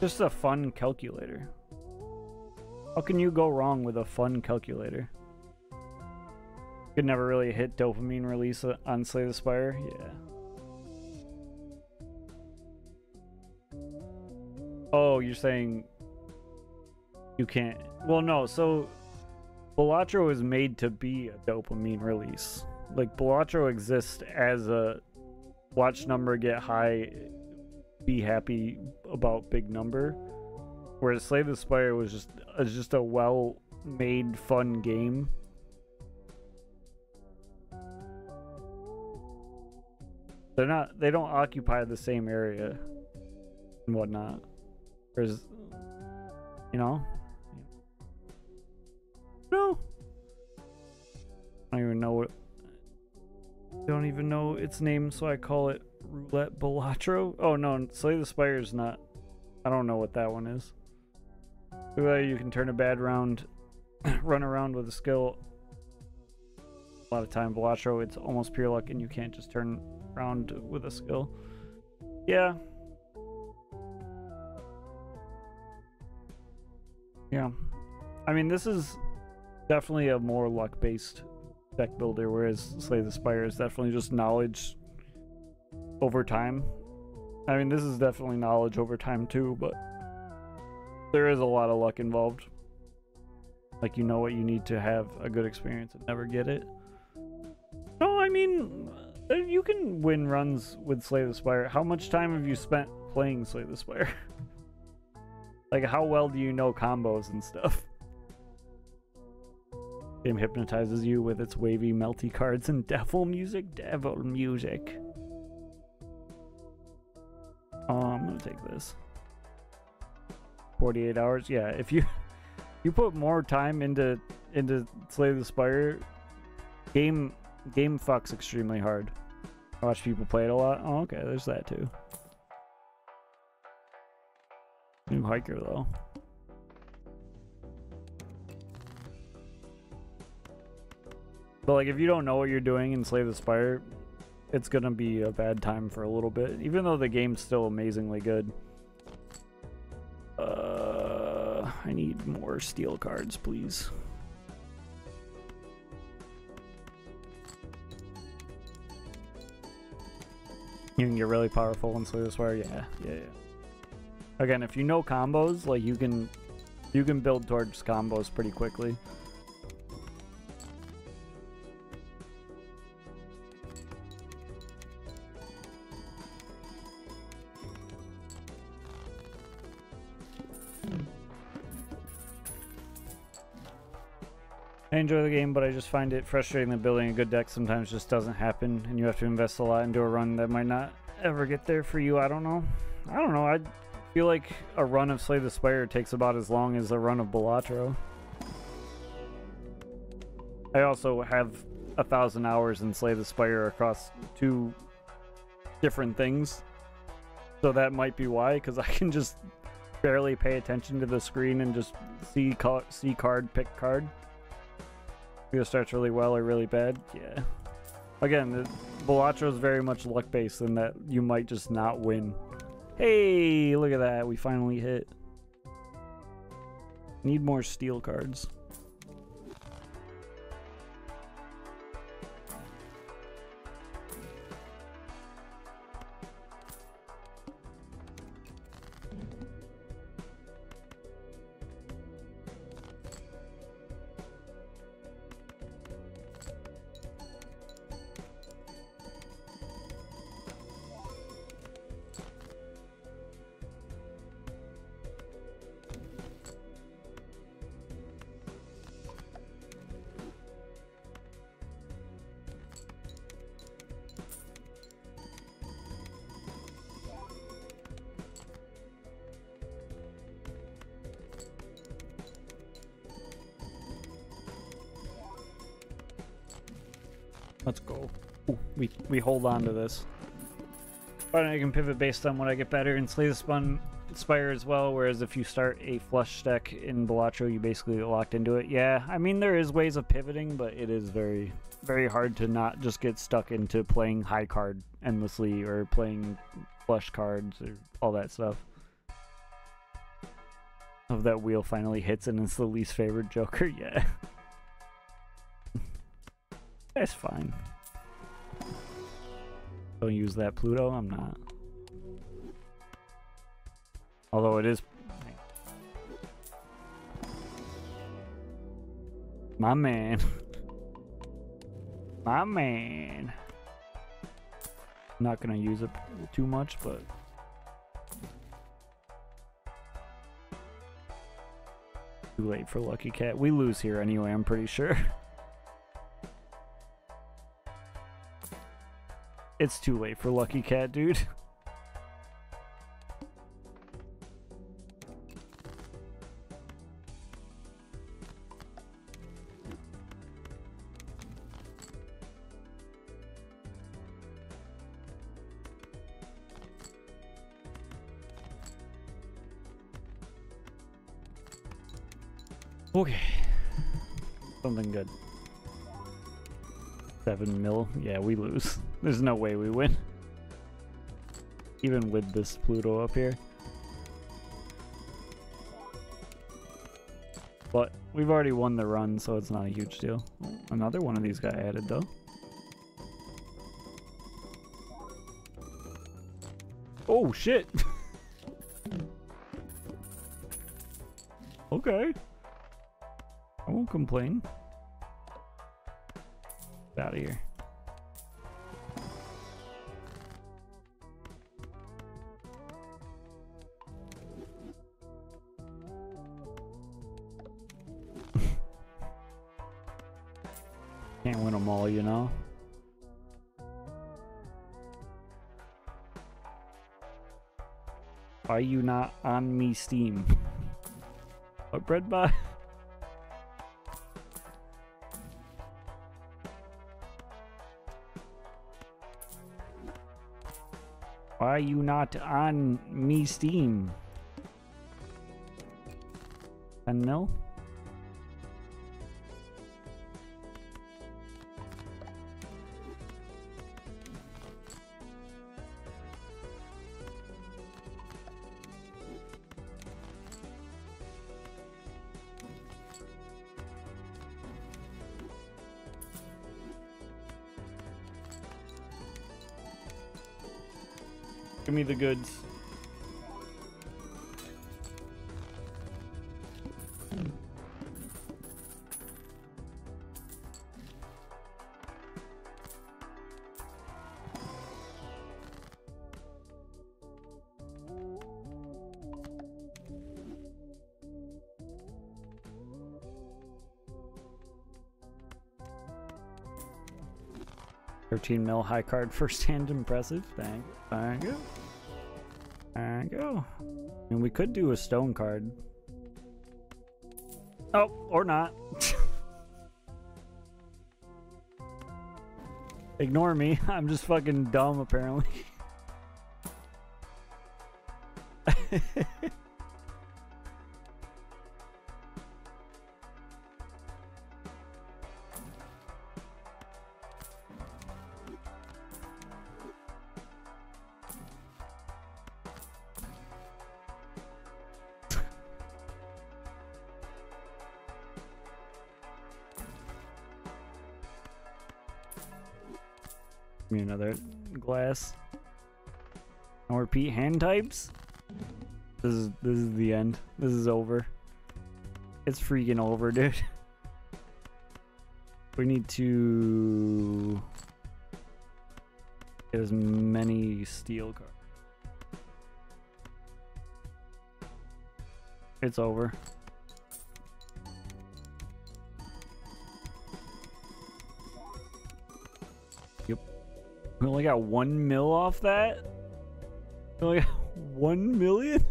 Just a fun calculator. How can you go wrong with a fun calculator? Could never really hit dopamine release on Slay the Spire? Yeah. Oh, you're saying you can't. Well, no. So Balatro is made to be a dopamine release. Like Balatro exists as a watch number get high, be happy about big number. Whereas Slay the Spire was just is just a well made fun game. They're not they don't occupy the same area and whatnot. There's, you know, no. I don't even know what. Don't even know its name, so I call it Roulette Balatro. Oh no, Slay the Spire is not. I don't know what that one is. You can turn a bad round, run around with a skill. A lot of time, Balatro, it's almost pure luck, and you can't just turn around with a skill. Yeah, Yeah. I mean, this is definitely a more luck based deck builder, whereas Slay the Spire is definitely just knowledge over time. I mean, this is definitely knowledge over time too, but there is a lot of luck involved. Like you know what you need to have a good experience and never get it. No, I mean uh, you can win runs with Slay the Spire. How much time have you spent playing Slay the Spire? like how well do you know combos and stuff? Game hypnotizes you with its wavy, melty cards and devil music. Devil music. Oh, I'm gonna take this. 48 hours. Yeah, if you you put more time into into Slay the Spire, game game fucks extremely hard. I watch people play it a lot. Oh, okay, there's that too. New hiker though. But like, if you don't know what you're doing in Slay the Spire, it's gonna be a bad time for a little bit, even though the game's still amazingly good. Uh, I need more steel cards, please. You can get really powerful in Slay the Spire, yeah, yeah, yeah. Again, if you know combos, like you can, you can build towards combos pretty quickly. Enjoy the game, but I just find it frustrating that building a good deck sometimes just doesn't happen, and you have to invest a lot into a run that might not ever get there for you. I don't know. I don't know. I feel like a run of Slay the Spire takes about as long as a run of Balatro. I also have a thousand hours in Slay the Spire across two different things. So that might be why, because I can just barely pay attention to the screen and just see, see card, pick card. Either starts really well or really bad. Yeah. Again, Balatro is very much luck based in that you might just not win. Hey, look at that. We finally hit. Need more steel cards. Hold on to this. But I can pivot based on what I get better and Slay the Spun Spire as well, whereas if you start a flush deck in Balatro, you basically get locked into it. Yeah, I mean, there is ways of pivoting, but it is very, very hard to not just get stuck into playing high card endlessly or playing flush cards or all that stuff. Of that wheel finally hits and it's the least favorite Joker, yeah. That's fine. Don't use that Pluto, I'm not. Although it is... My man. My man. Not gonna use it too much, but... Too late for Lucky Cat. We lose here anyway, I'm pretty sure. It's too late for Lucky Cat, dude. 7 mil. Yeah, we lose. There's no way we win. Even with this Pluto up here. But we've already won the run, so it's not a huge deal. Another one of these got added, though. Oh, shit! okay. I won't complain. Out of here. Can't win them all, you know? Are you not on me Steam? What bread by? you not on me Steam? 10 mil? Me the goods. Thirteen mil high card first hand impressive. Thank, thank you. There you go. And we could do a stone card. Oh, or not. Ignore me. I'm just fucking dumb, apparently. This is this is the end. This is over. It's freaking over, dude. We need to get as many steel cards. It's over. Yep. We only got one mil off that? We only got one million?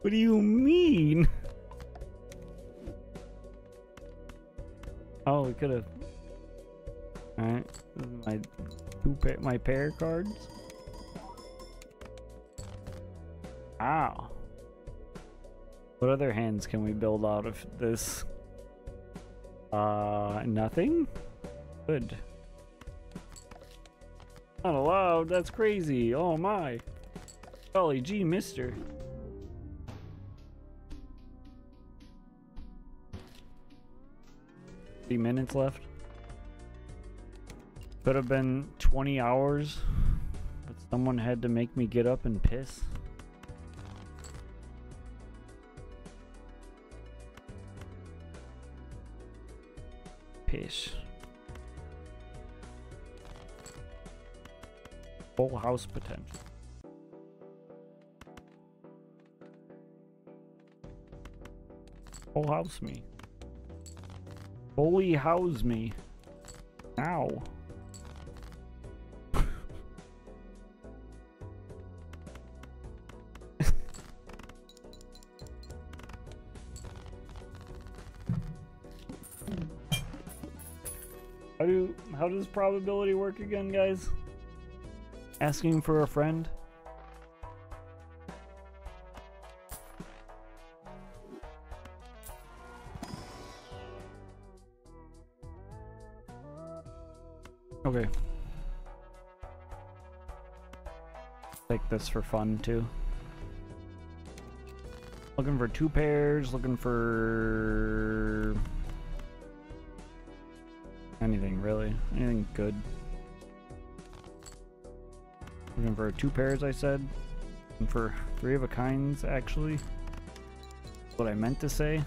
What do you mean? Oh, we could have. Alright, my two pair, my pair cards. Wow. What other hands can we build out of this? Uh, nothing? Good. Allowed, that's crazy. Oh my. Golly gee, mister. Three minutes left. Could have been 20 hours, but someone had to make me get up and piss. Piss. Full house potential. Full house me. Fully house me. Now. how do how does probability work again, guys? Asking for a friend? Okay. Take this for fun too. Looking for two pairs, looking for anything really. Anything good. Looking for two pairs I said. And for three of a kinds, actually. What I meant to say.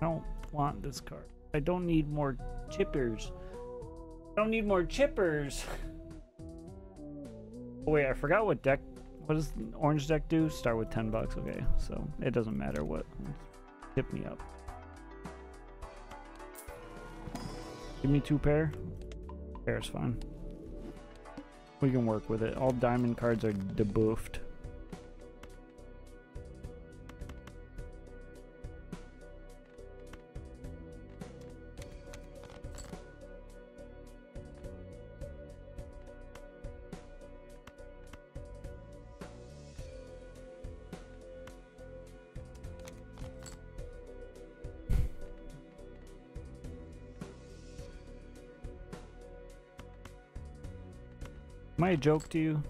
I don't want this card. I don't need more chippers. I don't need more chippers. Oh, wait, I forgot what deck. What does orange deck do? Start with 10 bucks. Okay, so it doesn't matter what. Hit me up. Give me two pair. Pair is fine. We can work with it. All diamond cards are debuffed. I a joke to you?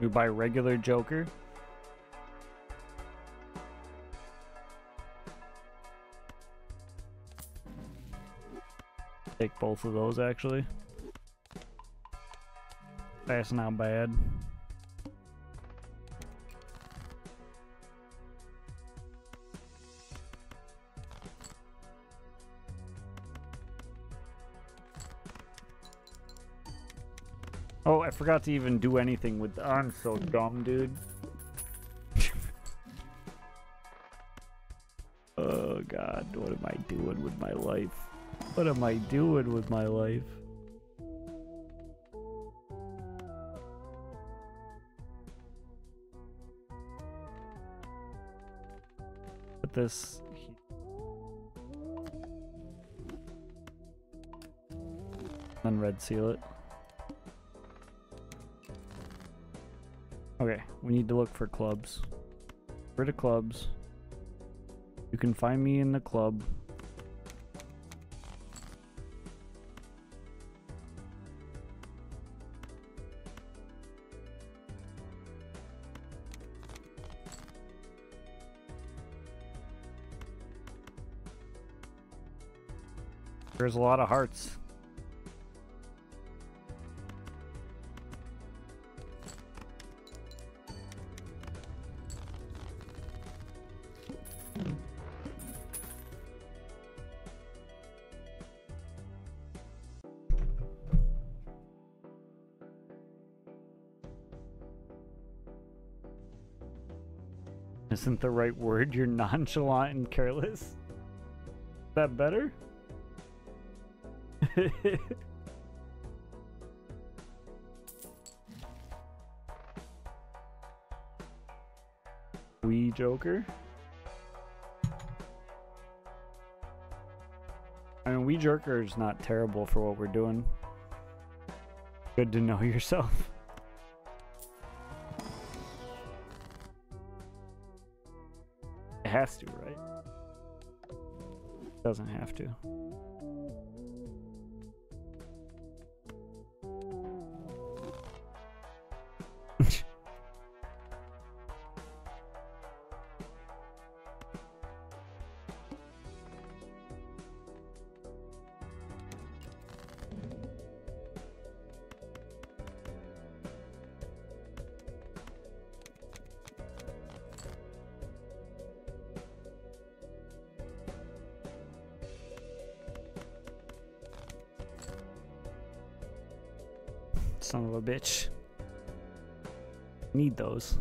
We buy regular Joker. Take both of those actually. That's not bad. Oh, I forgot to even do anything with. I'm so dumb, dude. oh god, what am I doing with my life? What am I doing with my life? This. he- red seal it. Okay, we need to look for clubs. Rid of clubs. You can find me in the club. There's a lot of hearts. Isn't the right word? You're nonchalant and careless. Is that better? Wee Joker. I mean, Wee Joker is not terrible for what we're doing. Good to know yourself. It has to, right? It Doesn't have to. Son of a bitch. Need those.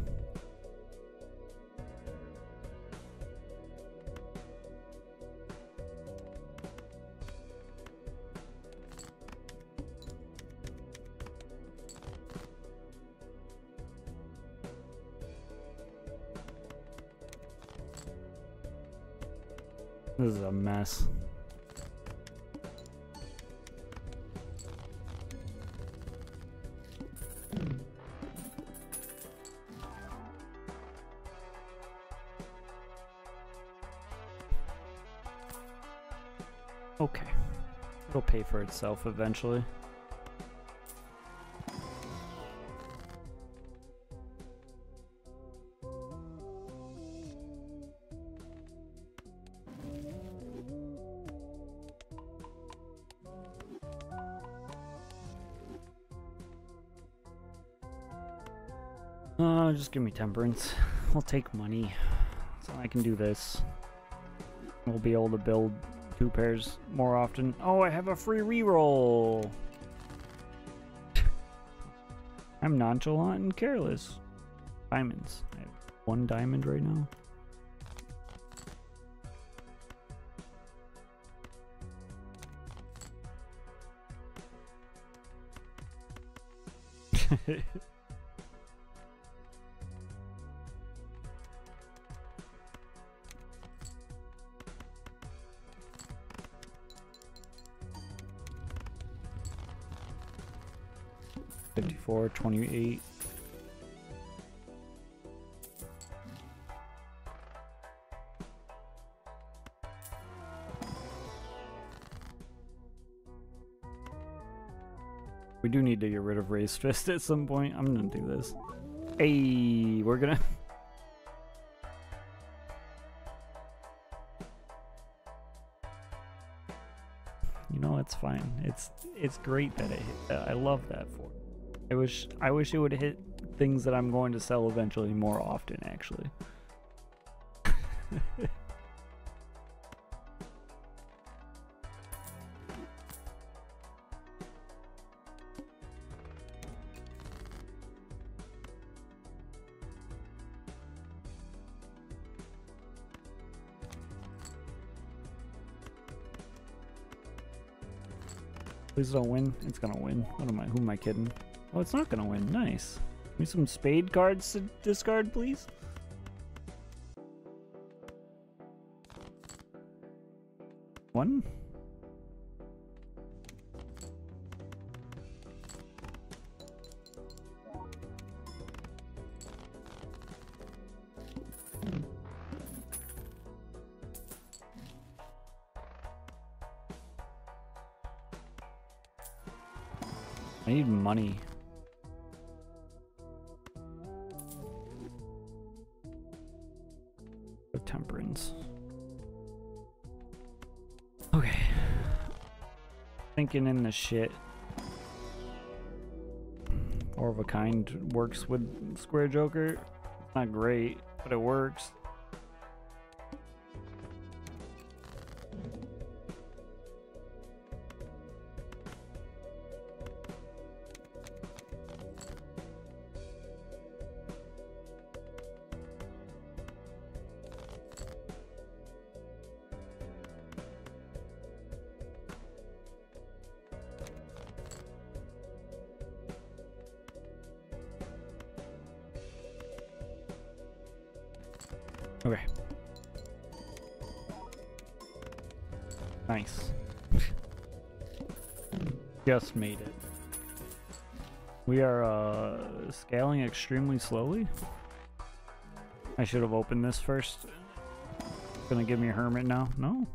This is a mess. For itself eventually. Uh, just give me temperance. I'll take money. So I can do this. We'll be able to build two pairs more often. Oh, I have a free reroll! I'm nonchalant and careless. Diamonds. I have one diamond right now. Fifty-four, twenty-eight. We do need to get rid of Raised Fist at some point. I'm gonna do this. Hey, we're gonna... you know, it's fine. It's it's great that it hit. I love that for. I wish I wish it would hit things that I'm going to sell eventually more often, actually. Please don't win. It's gonna win. What am I? Who am I kidding? Oh, it's not gonna win. Nice. Give me some spade cards to discard, please. One. I need money. Thinking in the shit. Four of a kind works with Square Joker. It's not great, but it works. Okay. Nice. Just made it. We are uh, scaling extremely slowly. I should have opened this first. Gonna give me a hermit now? No?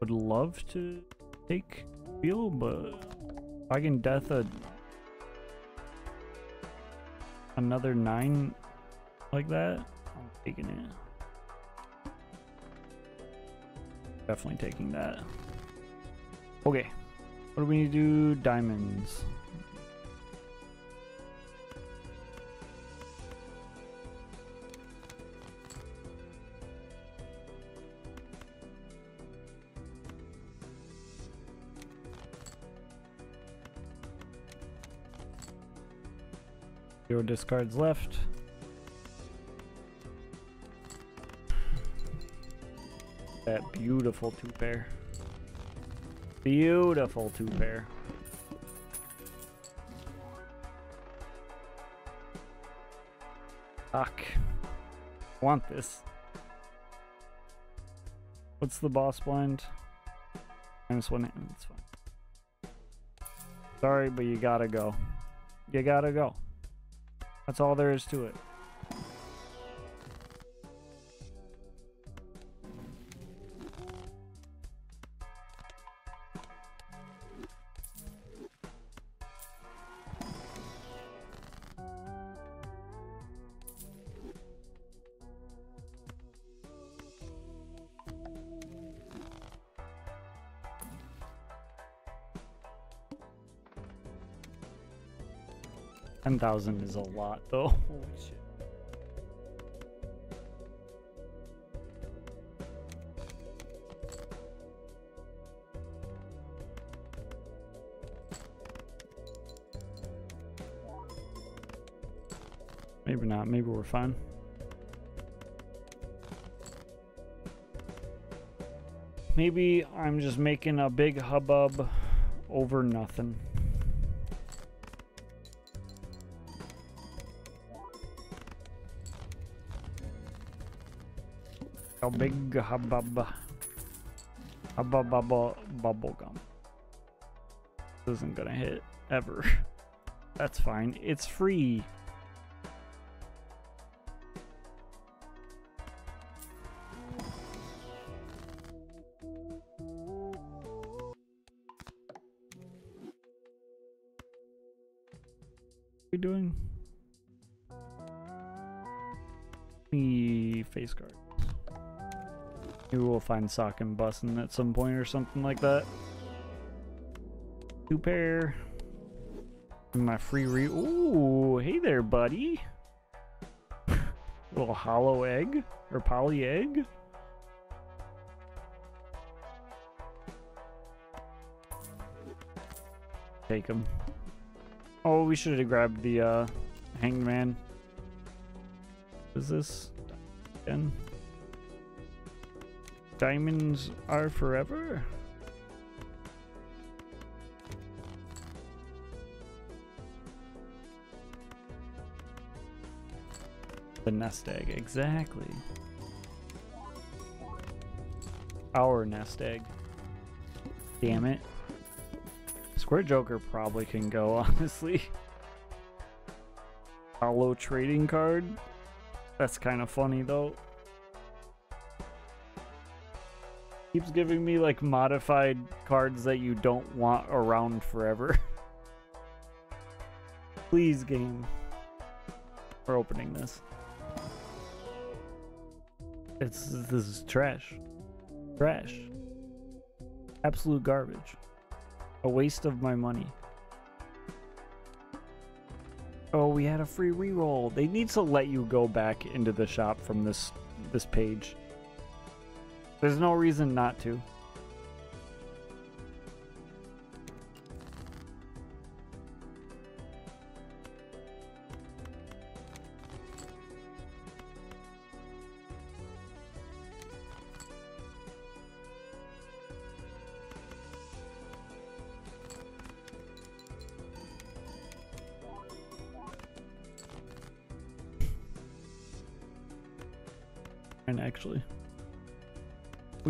Would love to take feel, but I can death a another nine like that, I'm taking it. Definitely taking that. Okay. What do we need to do? Diamonds. Zero discards left. That beautiful two pair. Beautiful two pair. Fuck. Want this. What's the boss blind? Minus one. That's fine. Sorry, but you gotta go. You gotta go. That's all there is to it. 10,000 is a lot, though. Holy shit. Maybe not. Maybe we're fine. Maybe I'm just making a big hubbub over nothing. A big hubbub. Hubbub bubble bubblegum. This isn't gonna hit ever. That's fine. It's free. doing? The face guard. Maybe we'll find Sock and Buskin at some point or something like that. Two pair. My free re- Ooh, hey there, buddy. Little hollow egg? Or poly egg? Take him. Oh, we should have grabbed the uh, hangman. Is this? Again? Diamonds are forever? The nest egg, exactly. Our nest egg. Damn it. Square Joker probably can go, honestly. Hollow trading card. That's kind of funny, though. Keeps giving me, like, modified cards that you don't want around forever. Please, game. We're opening this. It's this is trash. Trash. Absolute garbage. A waste of my money. Oh, we had a free reroll. They need to let you go back into the shop from this this page. There's no reason not to.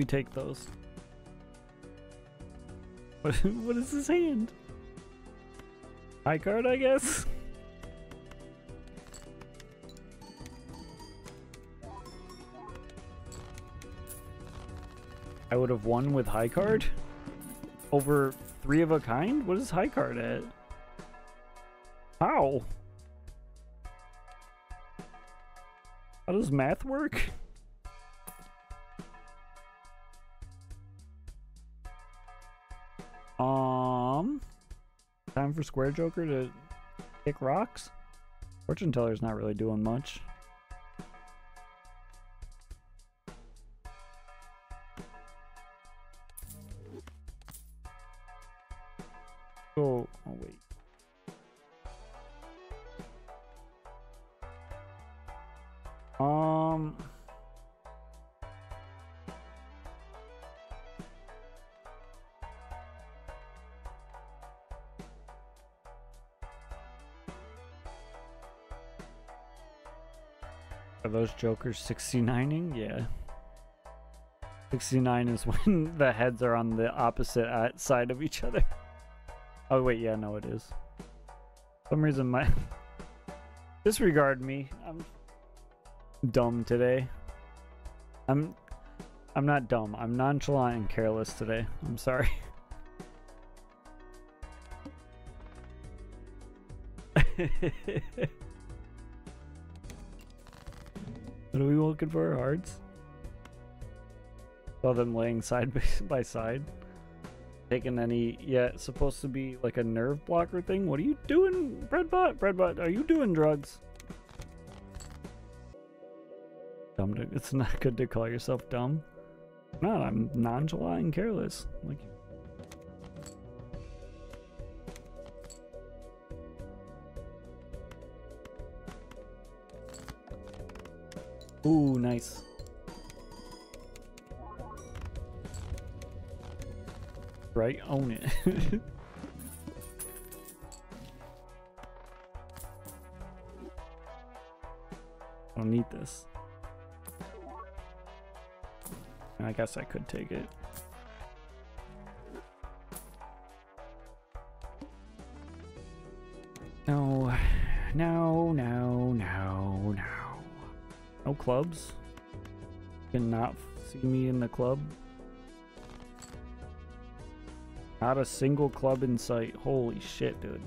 Take those. What, what is his hand? High card, I guess? I would have won with high card? Over three of a kind? What is high card at? How? How does math work? for Square Joker to kick rocks. Fortune Teller's not really doing much. Jokers 69ing? Yeah. 69 is when the heads are on the opposite side of each other. Oh wait, yeah, no it is. For some reason my... Disregard me. I'm dumb today. I'm... I'm not dumb. I'm nonchalant and careless today. I'm sorry. What are we looking for? Hearts? Saw them laying side by, side. Taking any yeah supposed to be like a nerve blocker thing what are you doing breadbot breadbot are you doing drugs dumb to, it's not good to call yourself dumb no i'm nonchalant and careless like Ooh, nice. Right, own it. I don't need this. I guess I could take it. No, No clubs? Cannot see me in the club? Not a single club in sight. Holy shit, dude.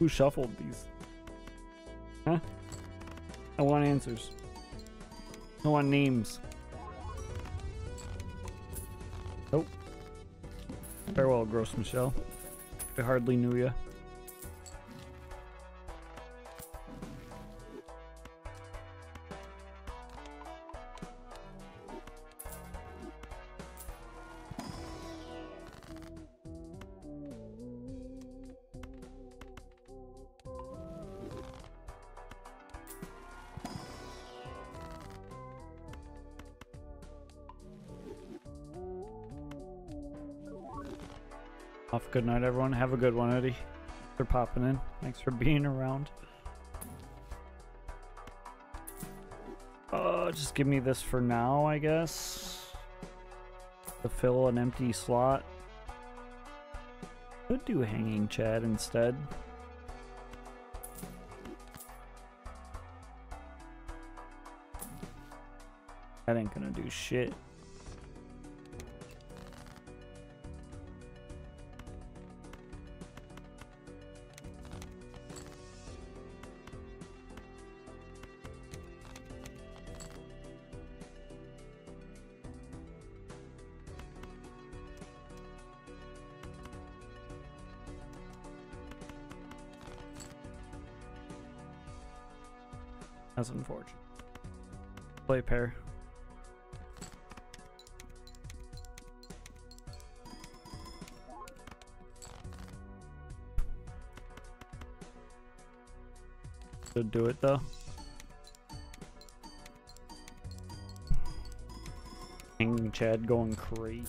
Who shuffled these? Huh? I want answers. I want names. Nope. Farewell, Gros Michel. I hardly knew you. Good night, everyone. Have a good one, Eddie. For popping in. Thanks for being around. Uh, just give me this for now, I guess. To fill an empty slot. Could do hanging Chad instead. That ain't gonna do shit. That's unfortunate. Play pair. Should do it though. Hanging Chad going crazy.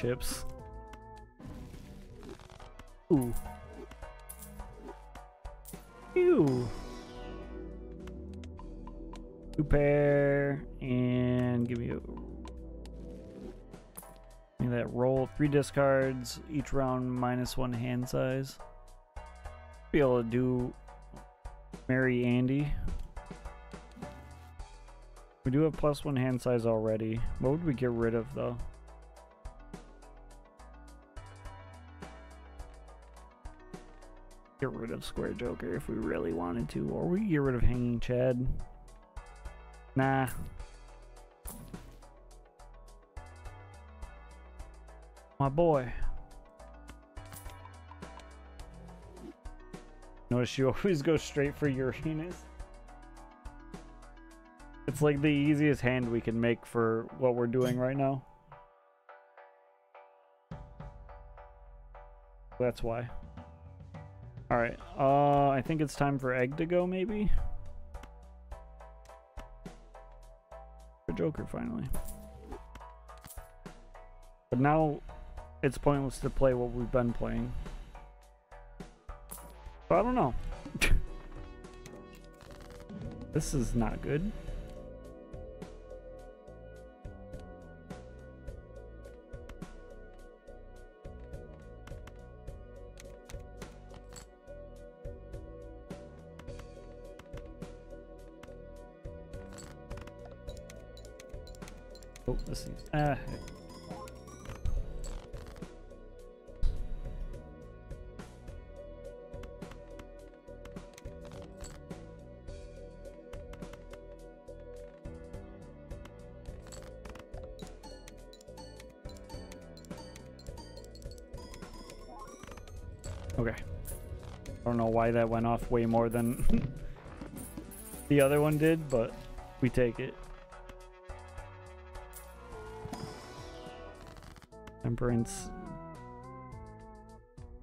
Chips. Ooh. Ew. Two pair and give me a give me that roll. Three discards, each round minus one hand size. Be able to do Merry Andy. We do have plus one hand size already. What would we get rid of though? Get rid of Square Joker if we really wanted to, or we get rid of Hanging Chad. Nah. My boy. Notice you always go straight for Uranus. It's like the easiest hand we can make for what we're doing right now. That's why. Alright, uh, I think it's time for Egg to go, maybe? For Joker, finally. But now, it's pointless to play what we've been playing. But I don't know. this is not good. Don't know why that went off way more than the other one did, but we take it. Temperance.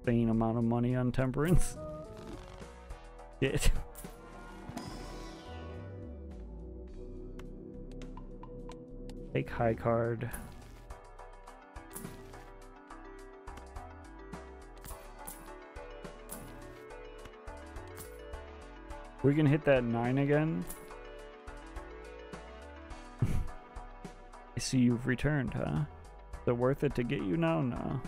Insane amount of money on temperance. Shit. Take high card. We can hit that nine again. I see you've returned, huh? Is it worth it to get you now? No.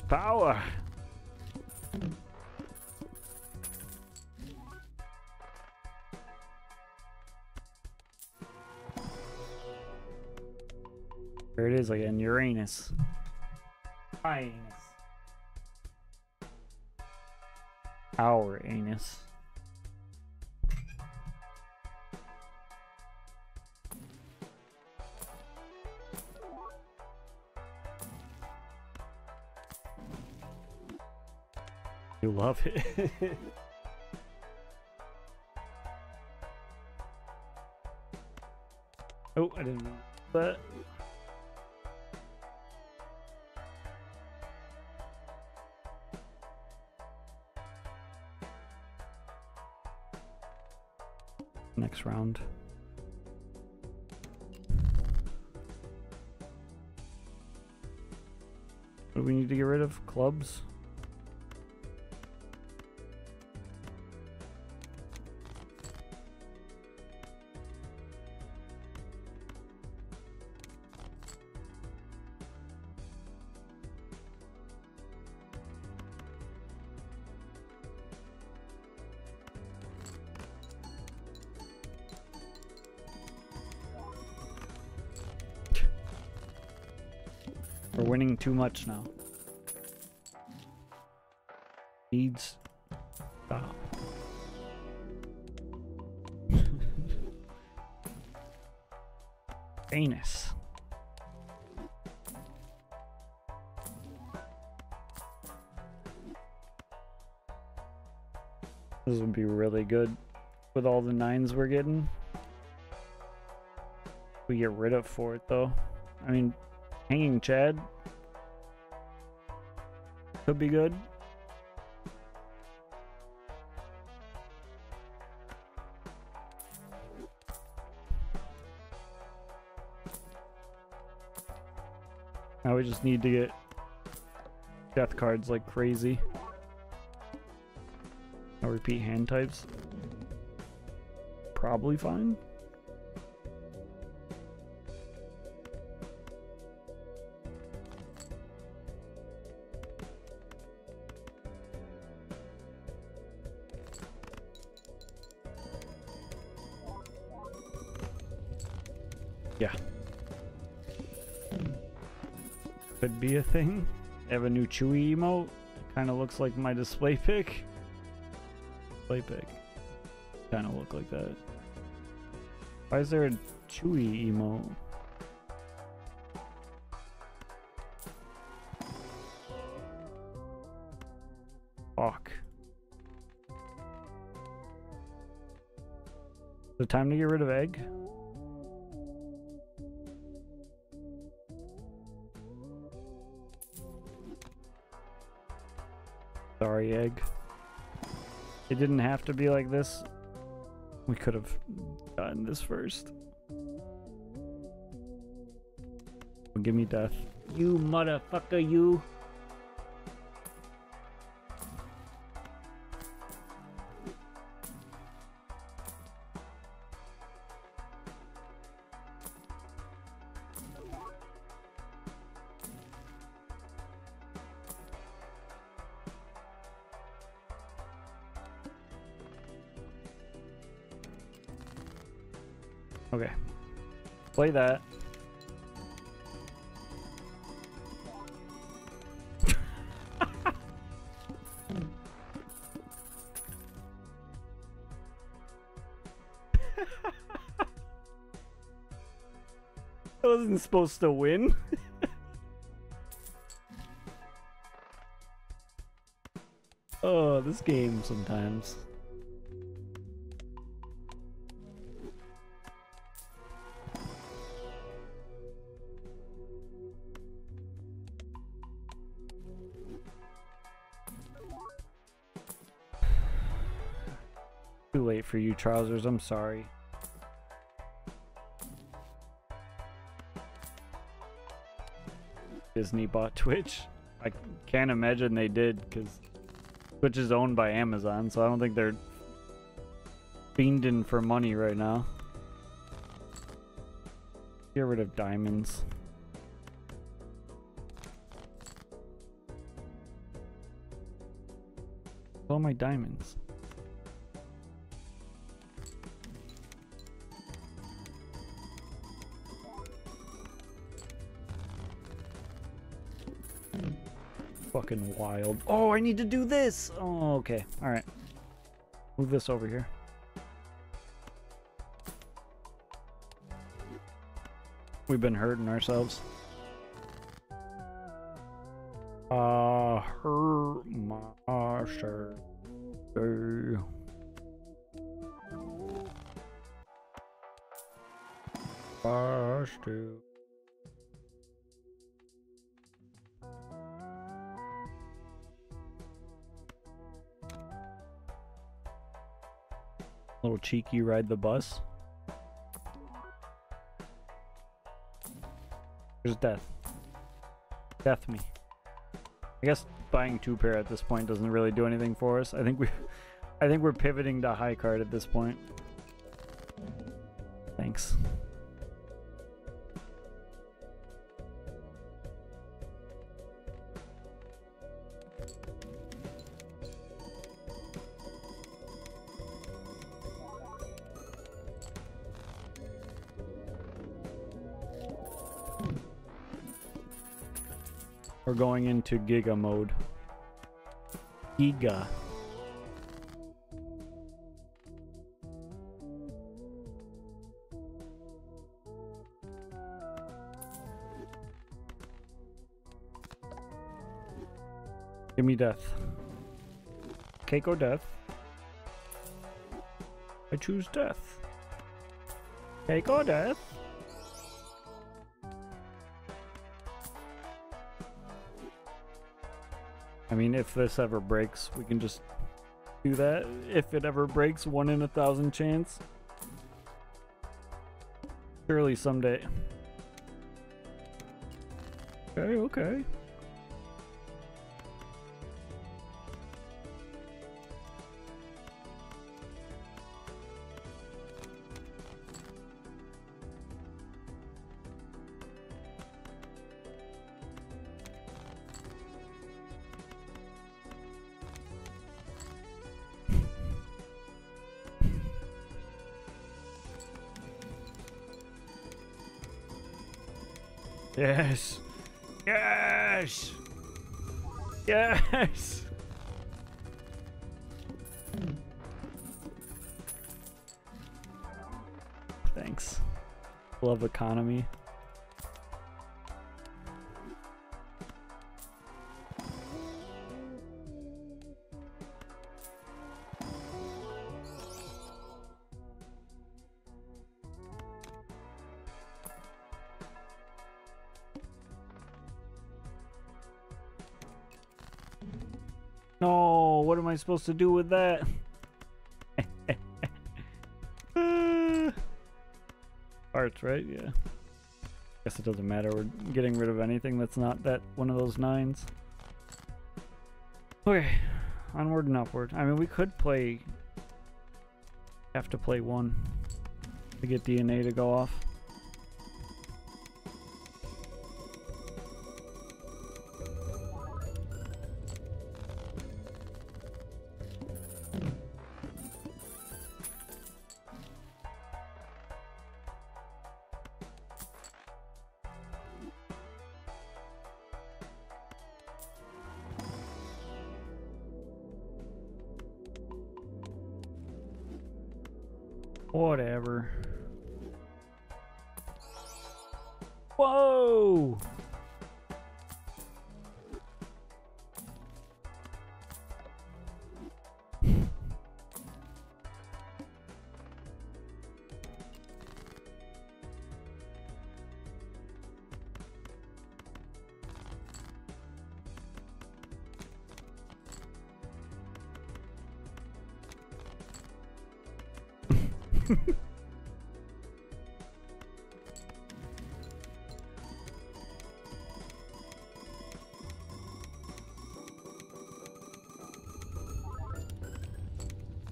Power. There it is again, Uranus. My anus. Our anus. Love it. oh, I didn't know that. next round. What do we need to get rid of? Clubs? Too much now. Needs stop. Anus. This would be really good with all the nines we're getting. We get rid of for it though. I mean, hanging Chad could be good. Now we just need to get death cards like crazy. I'll repeat hand types. Probably fine. Be a thing. I have a new Chewy emote. Kind of looks like my display pic. Display pic. Kind of look like that. Why is there a Chewy emote? Fuck. The time to get rid of egg? Egg. It didn't have to be like this. We could have done this first. Give me death. You motherfucker, you. Play that. I wasn't supposed to win. oh, this game sometimes. Trousers. I'm sorry. Disney bought Twitch. I can't imagine they did because Twitch is owned by Amazon, so I don't think they're fiending for money right now. Get rid of diamonds. All my diamonds. Fucking wild. Oh, I need to do this! Oh, okay. Alright. Move this over here. We've been hurting ourselves. Uh, her master. Master. Cheeky ride the bus. There's death. Death me. I guess buying two pair at this point doesn't really do anything for us. I think we I think we're pivoting to high card at this point. Thanks. We're going into Giga mode. Giga. Give me death. Keiko death. I choose death. Keiko death. I mean, if this ever breaks, we can just do that. If it ever breaks, one in a thousand chance. Surely someday. Okay, okay. I supposed to do with that? Parts, right? Yeah. Guess it doesn't matter. We're getting rid of anything that's not that one of those nines. Okay, onward and upward. I mean, we could play. Have to play one to get DNA to go off.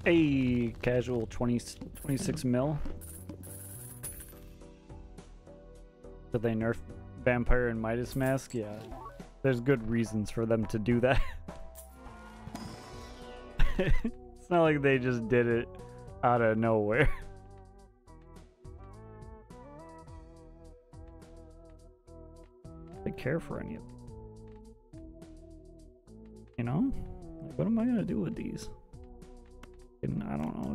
A casual 20, 26 mm-hmm. mil. Did they nerf Vampire and Midas Mask? Yeah. There's good reasons for them to do that. it's not like they just did it out of nowhere. they care for any of them. You know? Like, what am I gonna do with these?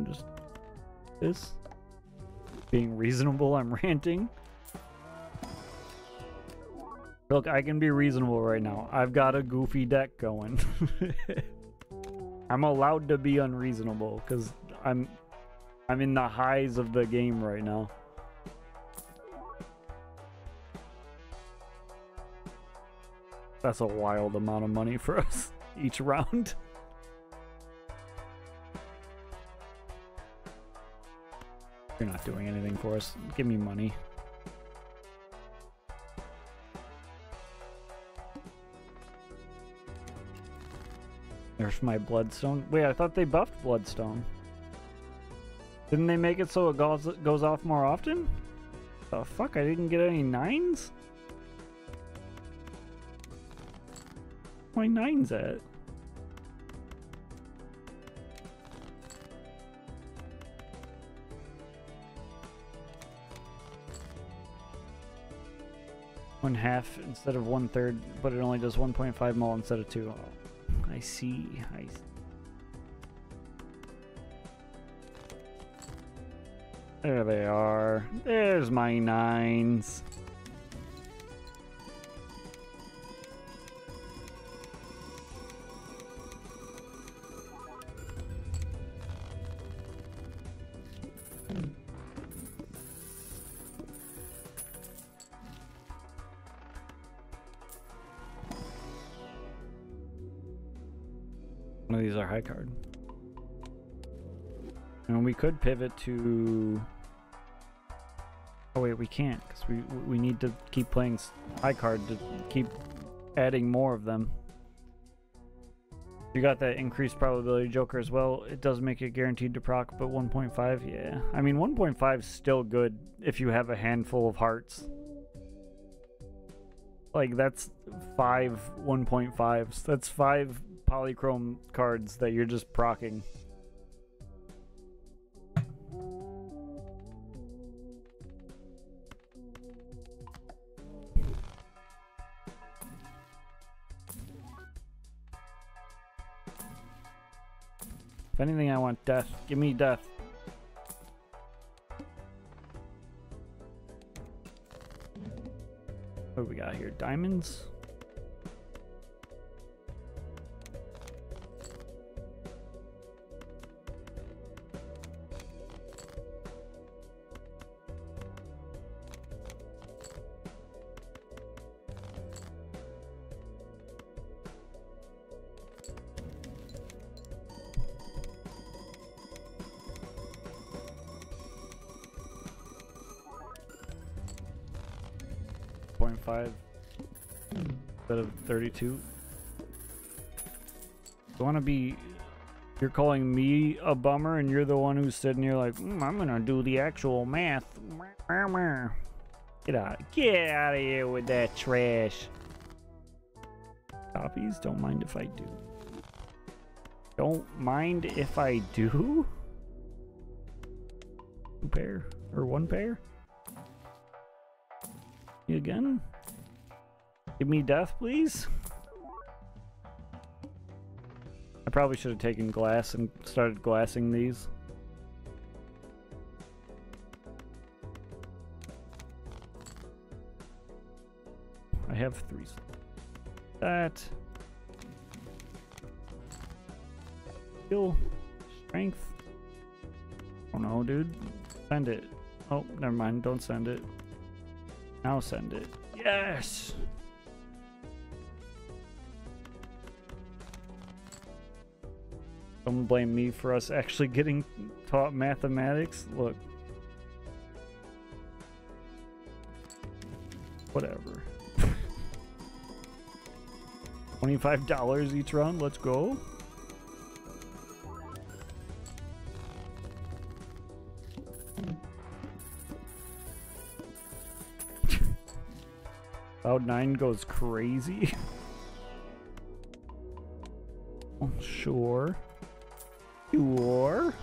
Just this. Being reasonable, I'm ranting. Look, I can be reasonable right now. I've got a goofy deck going. I'm allowed to be unreasonable because I'm I'm in the highs of the game right now. That's a wild amount of money for us each round. You're not doing anything for us. Give me money. There's my Bloodstone. Wait, I thought they buffed Bloodstone. Didn't they make it so it goes, goes off more often? The fuck, I didn't get any nines? My nines at? One half instead of one third, but it only does 1.5 mil instead of two. Oh, I see. I see. There they are. There's my nines. Card. And we could pivot to... Oh wait, we can't, because we, we need to keep playing high card to keep adding more of them. You got that increased probability joker as well. It does make it guaranteed to proc, but 1.5, yeah. I mean, 1.5 is still good if you have a handful of hearts. Like, that's five 1.5s. That's five polychrome cards that you're just procking. If anything, I want death. Give me death. What do we got here? Diamonds? 32. You want to be. You're calling me a bummer, and you're the one who's sitting here like, mm, I'm gonna do the actual math. Get out! Get out of here with that trash. Copies? Don't mind if I do. Don't mind if I do? Two pair? Or one pair? You again? Give me death, please? I probably should have taken glass and started glassing these. I have three. That. Skill. Strength. Oh no, dude. Send it. Oh, never mind. Don't send it. Now send it. Yes! Don't blame me for us actually getting taught mathematics. Look. Whatever. $25 each run. Let's go. Cloud 9 goes crazy. sure. Sure.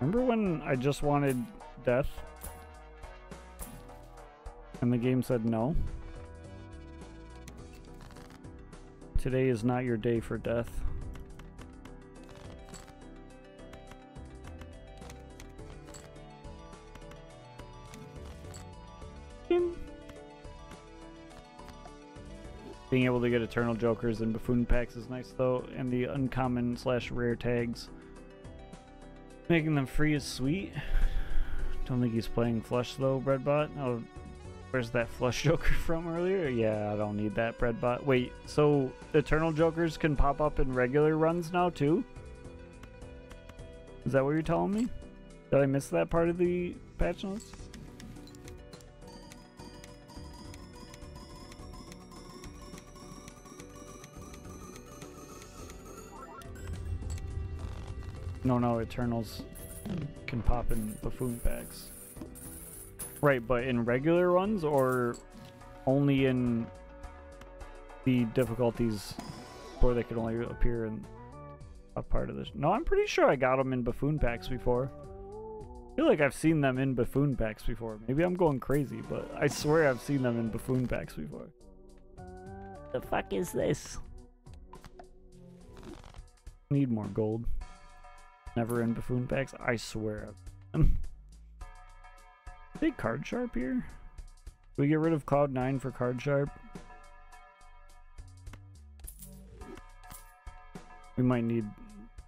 Remember when I just wanted death? And the game said no? Today is not your day for death. Being able to get Eternal Jokers and Buffoon packs is nice though, and the uncommon slash rare tags. Making them free is sweet. Don't think he's playing Flush though, Breadbot. Oh, where's that Flush Joker from earlier? Yeah, I don't need that, Breadbot. Wait, so Eternal Jokers can pop up in regular runs now too? Is that what you're telling me? Did I miss that part of the patch notes? No, no, Eternals can pop in Buffoon packs. Right, but in regular ones or only in the difficulties where they could only appear in a part of this? No, I'm pretty sure I got them in Buffoon packs before. I feel like I've seen them in Buffoon packs before. Maybe I'm going crazy, but I swear I've seen them in Buffoon packs before. The fuck is this? Need more gold. Never in buffoon packs. I swear. Big card sharp here. we get rid of Cloud 9 for card sharp? We might need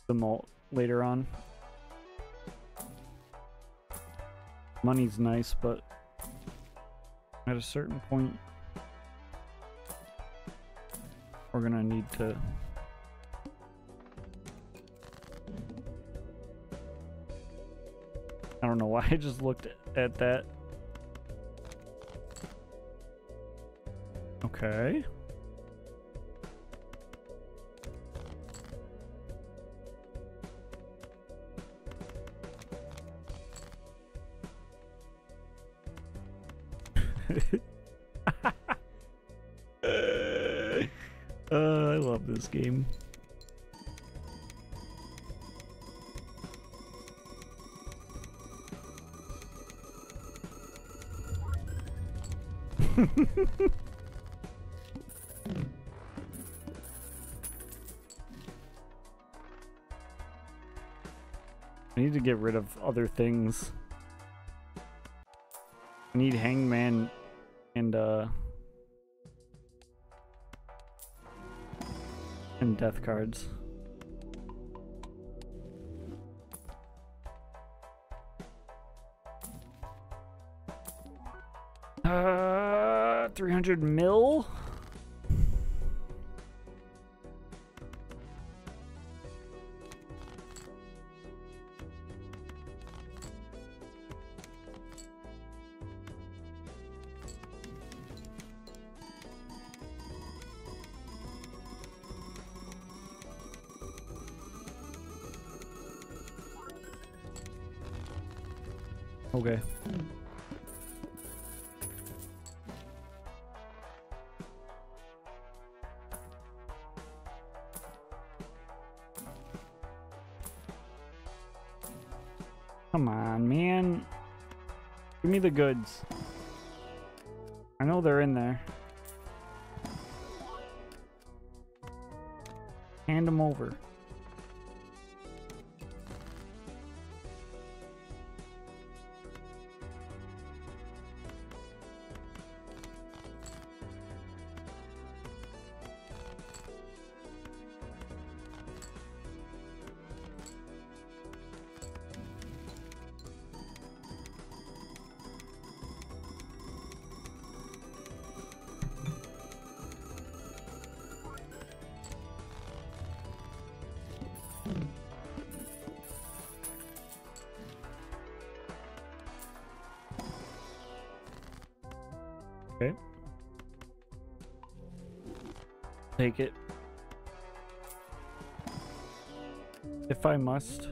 the mult later on. Money's nice, but at a certain point, we're gonna need to I don't know why I just looked at that. Okay. uh, I love this game. I need to get rid of other things. I need Hangman and, uh... And death cards. 300 mil? Okay. The goods. I know they're in there. Hand them over. Take it. If I must.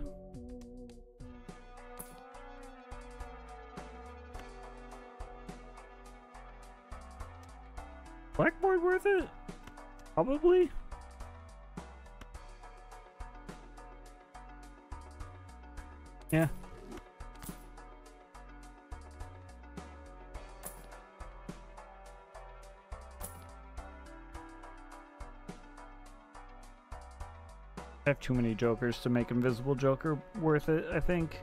Too many jokers to make invisible joker worth it, I think.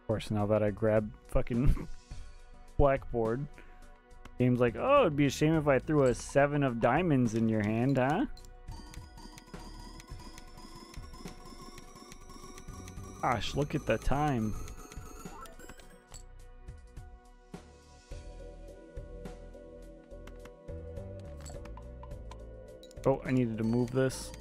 Of course, now that I grab fucking blackboard. Game's like, oh, it'd be a shame if I threw a seven of diamonds in your hand, huh? Gosh, look at the time. Oh, I needed to move this.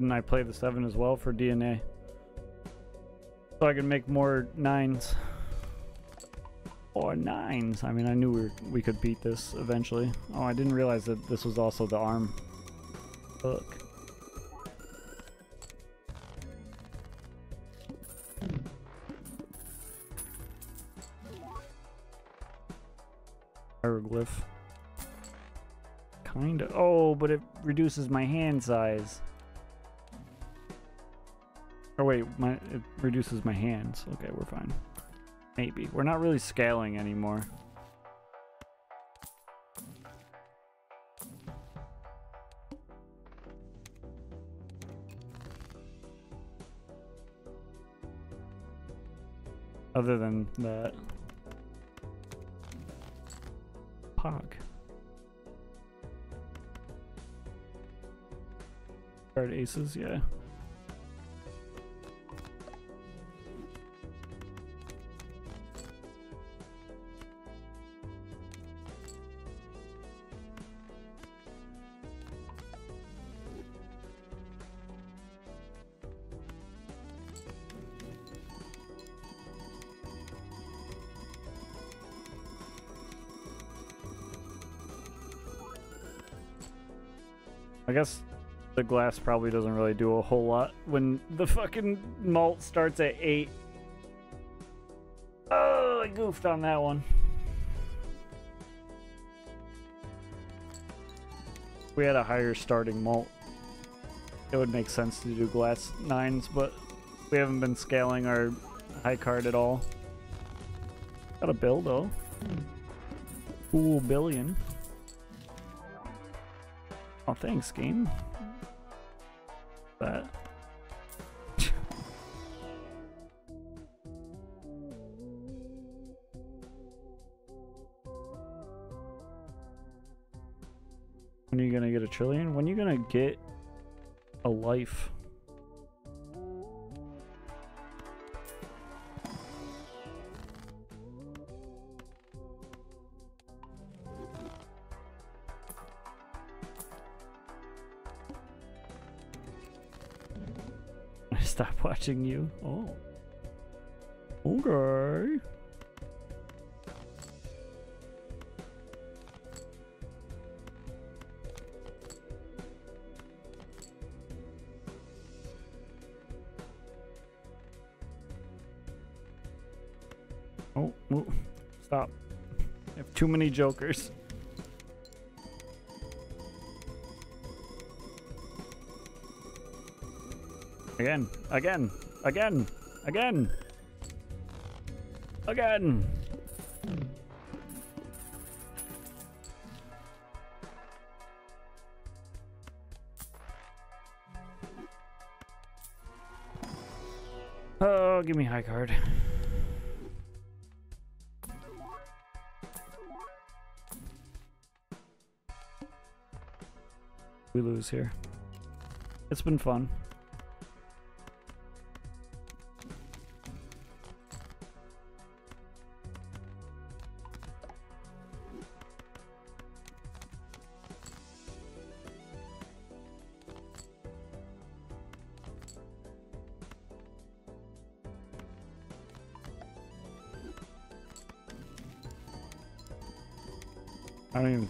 Didn't I play the 7 as well for DNA? So I can make more 9s. Or 9s. I mean, I knew we, were, we could beat this eventually. Oh, I didn't realize that this was also the arm. Look. Hieroglyph. Kinda. Oh, but it reduces my hand size. Wait, my it reduces my hands. Okay, we're fine. Maybe. We're not really scaling anymore. Other than that. Pog. Card aces, yeah. I guess the glass probably doesn't really do a whole lot when the fucking mult starts at 8. Oh, I goofed on that one. If we had a higher starting mult. It would make sense to do glass 9s, but we haven't been scaling our high card at all. Got a bill, though. Cool billion. Thanks, game. That. when are you gonna get a trillion? When are you gonna get a life. Watching you. Oh. Okay. Oh, oh, stop. I have too many jokers. Again, again, again, again, again. Oh, give me high card. We lose here. It's been fun.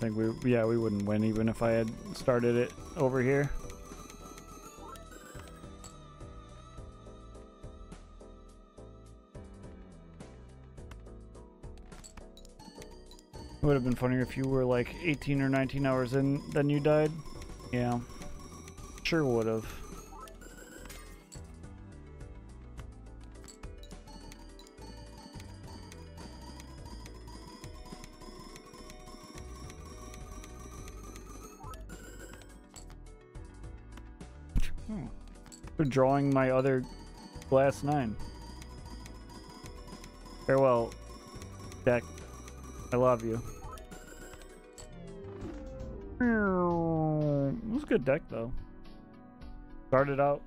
Think we, yeah, we wouldn't win even if I had started it over here. It would have been funnier if you were like 18 or 19 hours in, then you died. Yeah. Sure would have. Drawing my other glass nine. Farewell, deck. I love you. It was a good deck though. Started out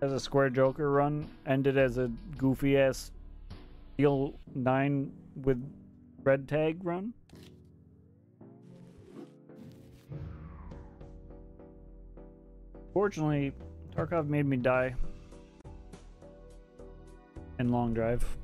as a square joker run, ended as a goofy ass steel nine with red tag run. Fortunately, Tarkov made me die in long drive.